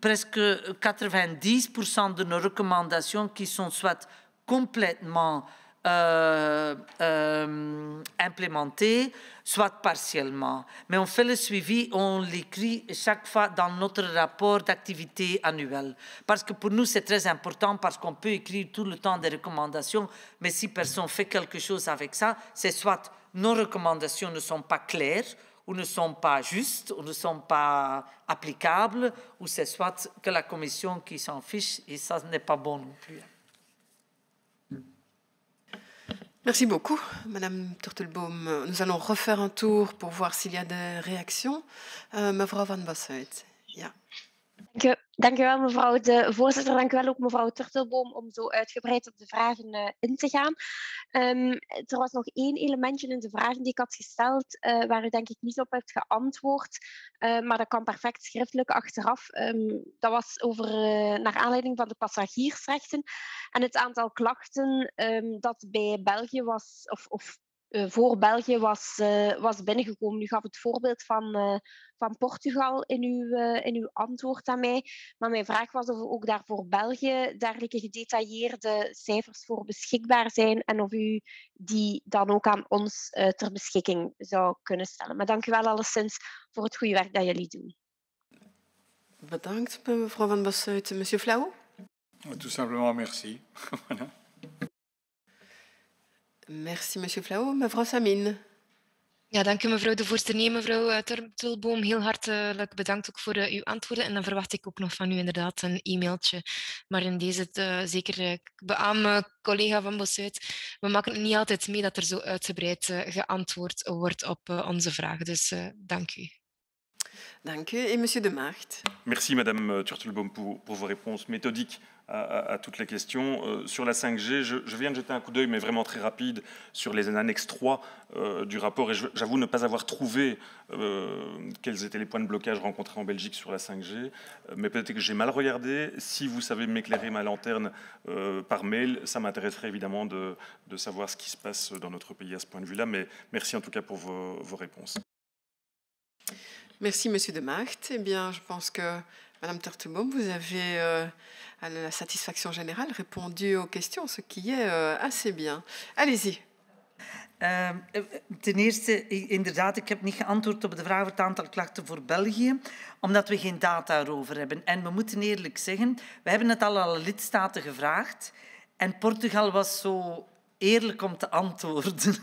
presque 90% de nos recommandations qui sont soit complètement euh, euh, implémenté, soit partiellement. Mais on fait le suivi, on l'écrit chaque fois dans notre rapport d'activité annuel. Parce que pour nous, c'est très important parce qu'on peut écrire tout le temps des recommandations, mais si personne fait quelque chose avec ça, c'est soit nos recommandations ne sont pas claires, ou ne sont pas justes, ou ne sont pas applicables, ou c'est soit que la commission qui s'en fiche, et ça n'est pas bon non plus. Merci beaucoup, Madame Turtelbaum. Nous allons refaire un tour pour voir s'il y a des réactions. Uh, mevrouw Van Bassuit. Ja. Dank u wel, mevrouw de voorzitter. Dank wel ook, mevrouw Turtelboom, om zo uitgebreid op de vragen uh, in te gaan. Um, er was nog één elementje in de vragen die ik had gesteld, uh, waar u denk ik niet op hebt geantwoord, uh, maar dat kan perfect schriftelijk achteraf. Um, dat was over, naar aanleiding van de passagiersrechten en het aantal klachten um, dat bij België was, of, of voor België was, uh, was binnengekomen. U gaf het voorbeeld van, uh, van Portugal in uw, in uw antwoord aan mij. Maar mijn vraag was of ook daar voor België dergelijke gedetailleerde cijfers voor beschikbaar zijn en of u die dan ook aan ons ter beschikking zou kunnen stellen. Maar dank u wel alleszins voor het goede werk dat jullie doen. Bedankt, mevrouw Van Bassuit. Monsieur Flauw? Tout simplement merci. [laughs] Merci, monsieur Flauw. Mevrouw Samin. Ja, dank u mevrouw de voorzitter. Nee, mevrouw uh, Turtelboom, heel hartelijk bedankt ook voor uh, uw antwoorden. En dan verwacht ik ook nog van u inderdaad een e-mailtje. Maar in deze uh, zeker uh, beaam collega van Bosuit. We maken het niet altijd mee dat er zo uitgebreid geantwoord wordt op onze vragen. Dus dank u. Dank u. En monsieur de Maagd. Merci madame Turtelboom pour, pour vos réponses méthodiques à, toutes les questions. Euh, sur la 5G, je, viens de jeter un coup d'œil, mais vraiment très rapide, sur les annexes 3 euh, du rapport, et j'avoue ne pas avoir trouvé euh, quels étaient les points de blocage rencontrés en Belgique sur la 5G, mais peut-être que j'ai mal regardé. Si vous savez m'éclairer ma lanterne par mail, ça m'intéresserait évidemment de, savoir ce qui se passe dans notre pays à ce point de vue-là, mais merci en tout cas pour vos, réponses. Merci, Monsieur de Macht. Eh bien, je pense que Madame Terteboom, vous avez, à la satisfaction générale, répondu aux questions, ce qui est euh, assez bien. Allez-y. Uh, ten eerste, inderdaad, ik heb niet geantwoord op de vraag over het aantal klachten voor België, omdat we geen data erover hebben. En we moeten eerlijk zeggen, we hebben het al alle lidstaten gevraagd en Portugal was zo eerlijk om te antwoorden.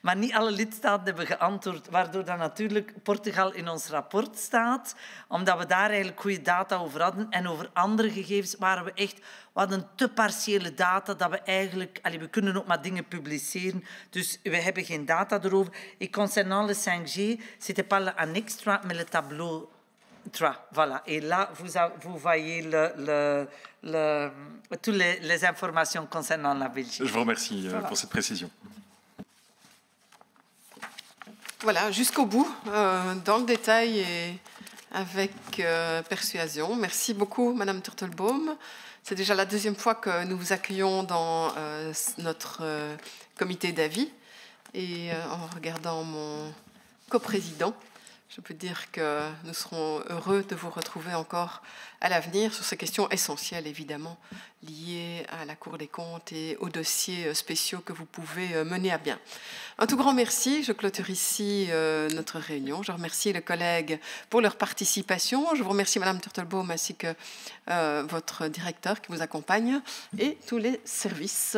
Maar niet alle lidstaten hebben geantwoord, waardoor dan natuurlijk Portugal in ons rapport staat, omdat we daar eigenlijk goede data over hadden. En over andere gegevens waren we echt... We hadden te partiële data dat we eigenlijk... Allez, we kunnen ook maar dingen publiceren, dus we hebben geen data erover. Et concernant le 5G, c'était pas l'annexe 3, mais le tableau 3. Voilà. Et là, vous, a, vous voyez le, le, le, toutes les, les, informations concernant la Belgique. Je vous remercie voilà. pour cette précision. Voilà, jusqu'au bout, euh, dans le détail et avec euh, persuasion. Merci beaucoup, Madame Turtelbaum. C'est déjà la deuxième fois que nous vous accueillons dans euh, notre comité d'avis. Et en regardant mon coprésident, je peux dire que nous serons heureux de vous retrouver encore à l'avenir sur ces questions essentielles, évidemment, liées à la Cour des comptes et aux dossiers spéciaux que vous pouvez mener à bien. Un tout grand merci. Je clôture ici notre réunion. Je remercie les collègues pour leur participation. Je vous remercie, Madame Turtelbaum, ainsi que euh, votre directeur qui vous accompagne et tous les services,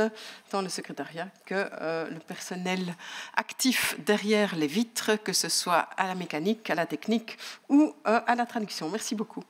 tant le secrétariat que euh, le personnel actif derrière les vitres, que ce soit à la mécanique, à la technique ou euh, à la traduction. Merci beaucoup.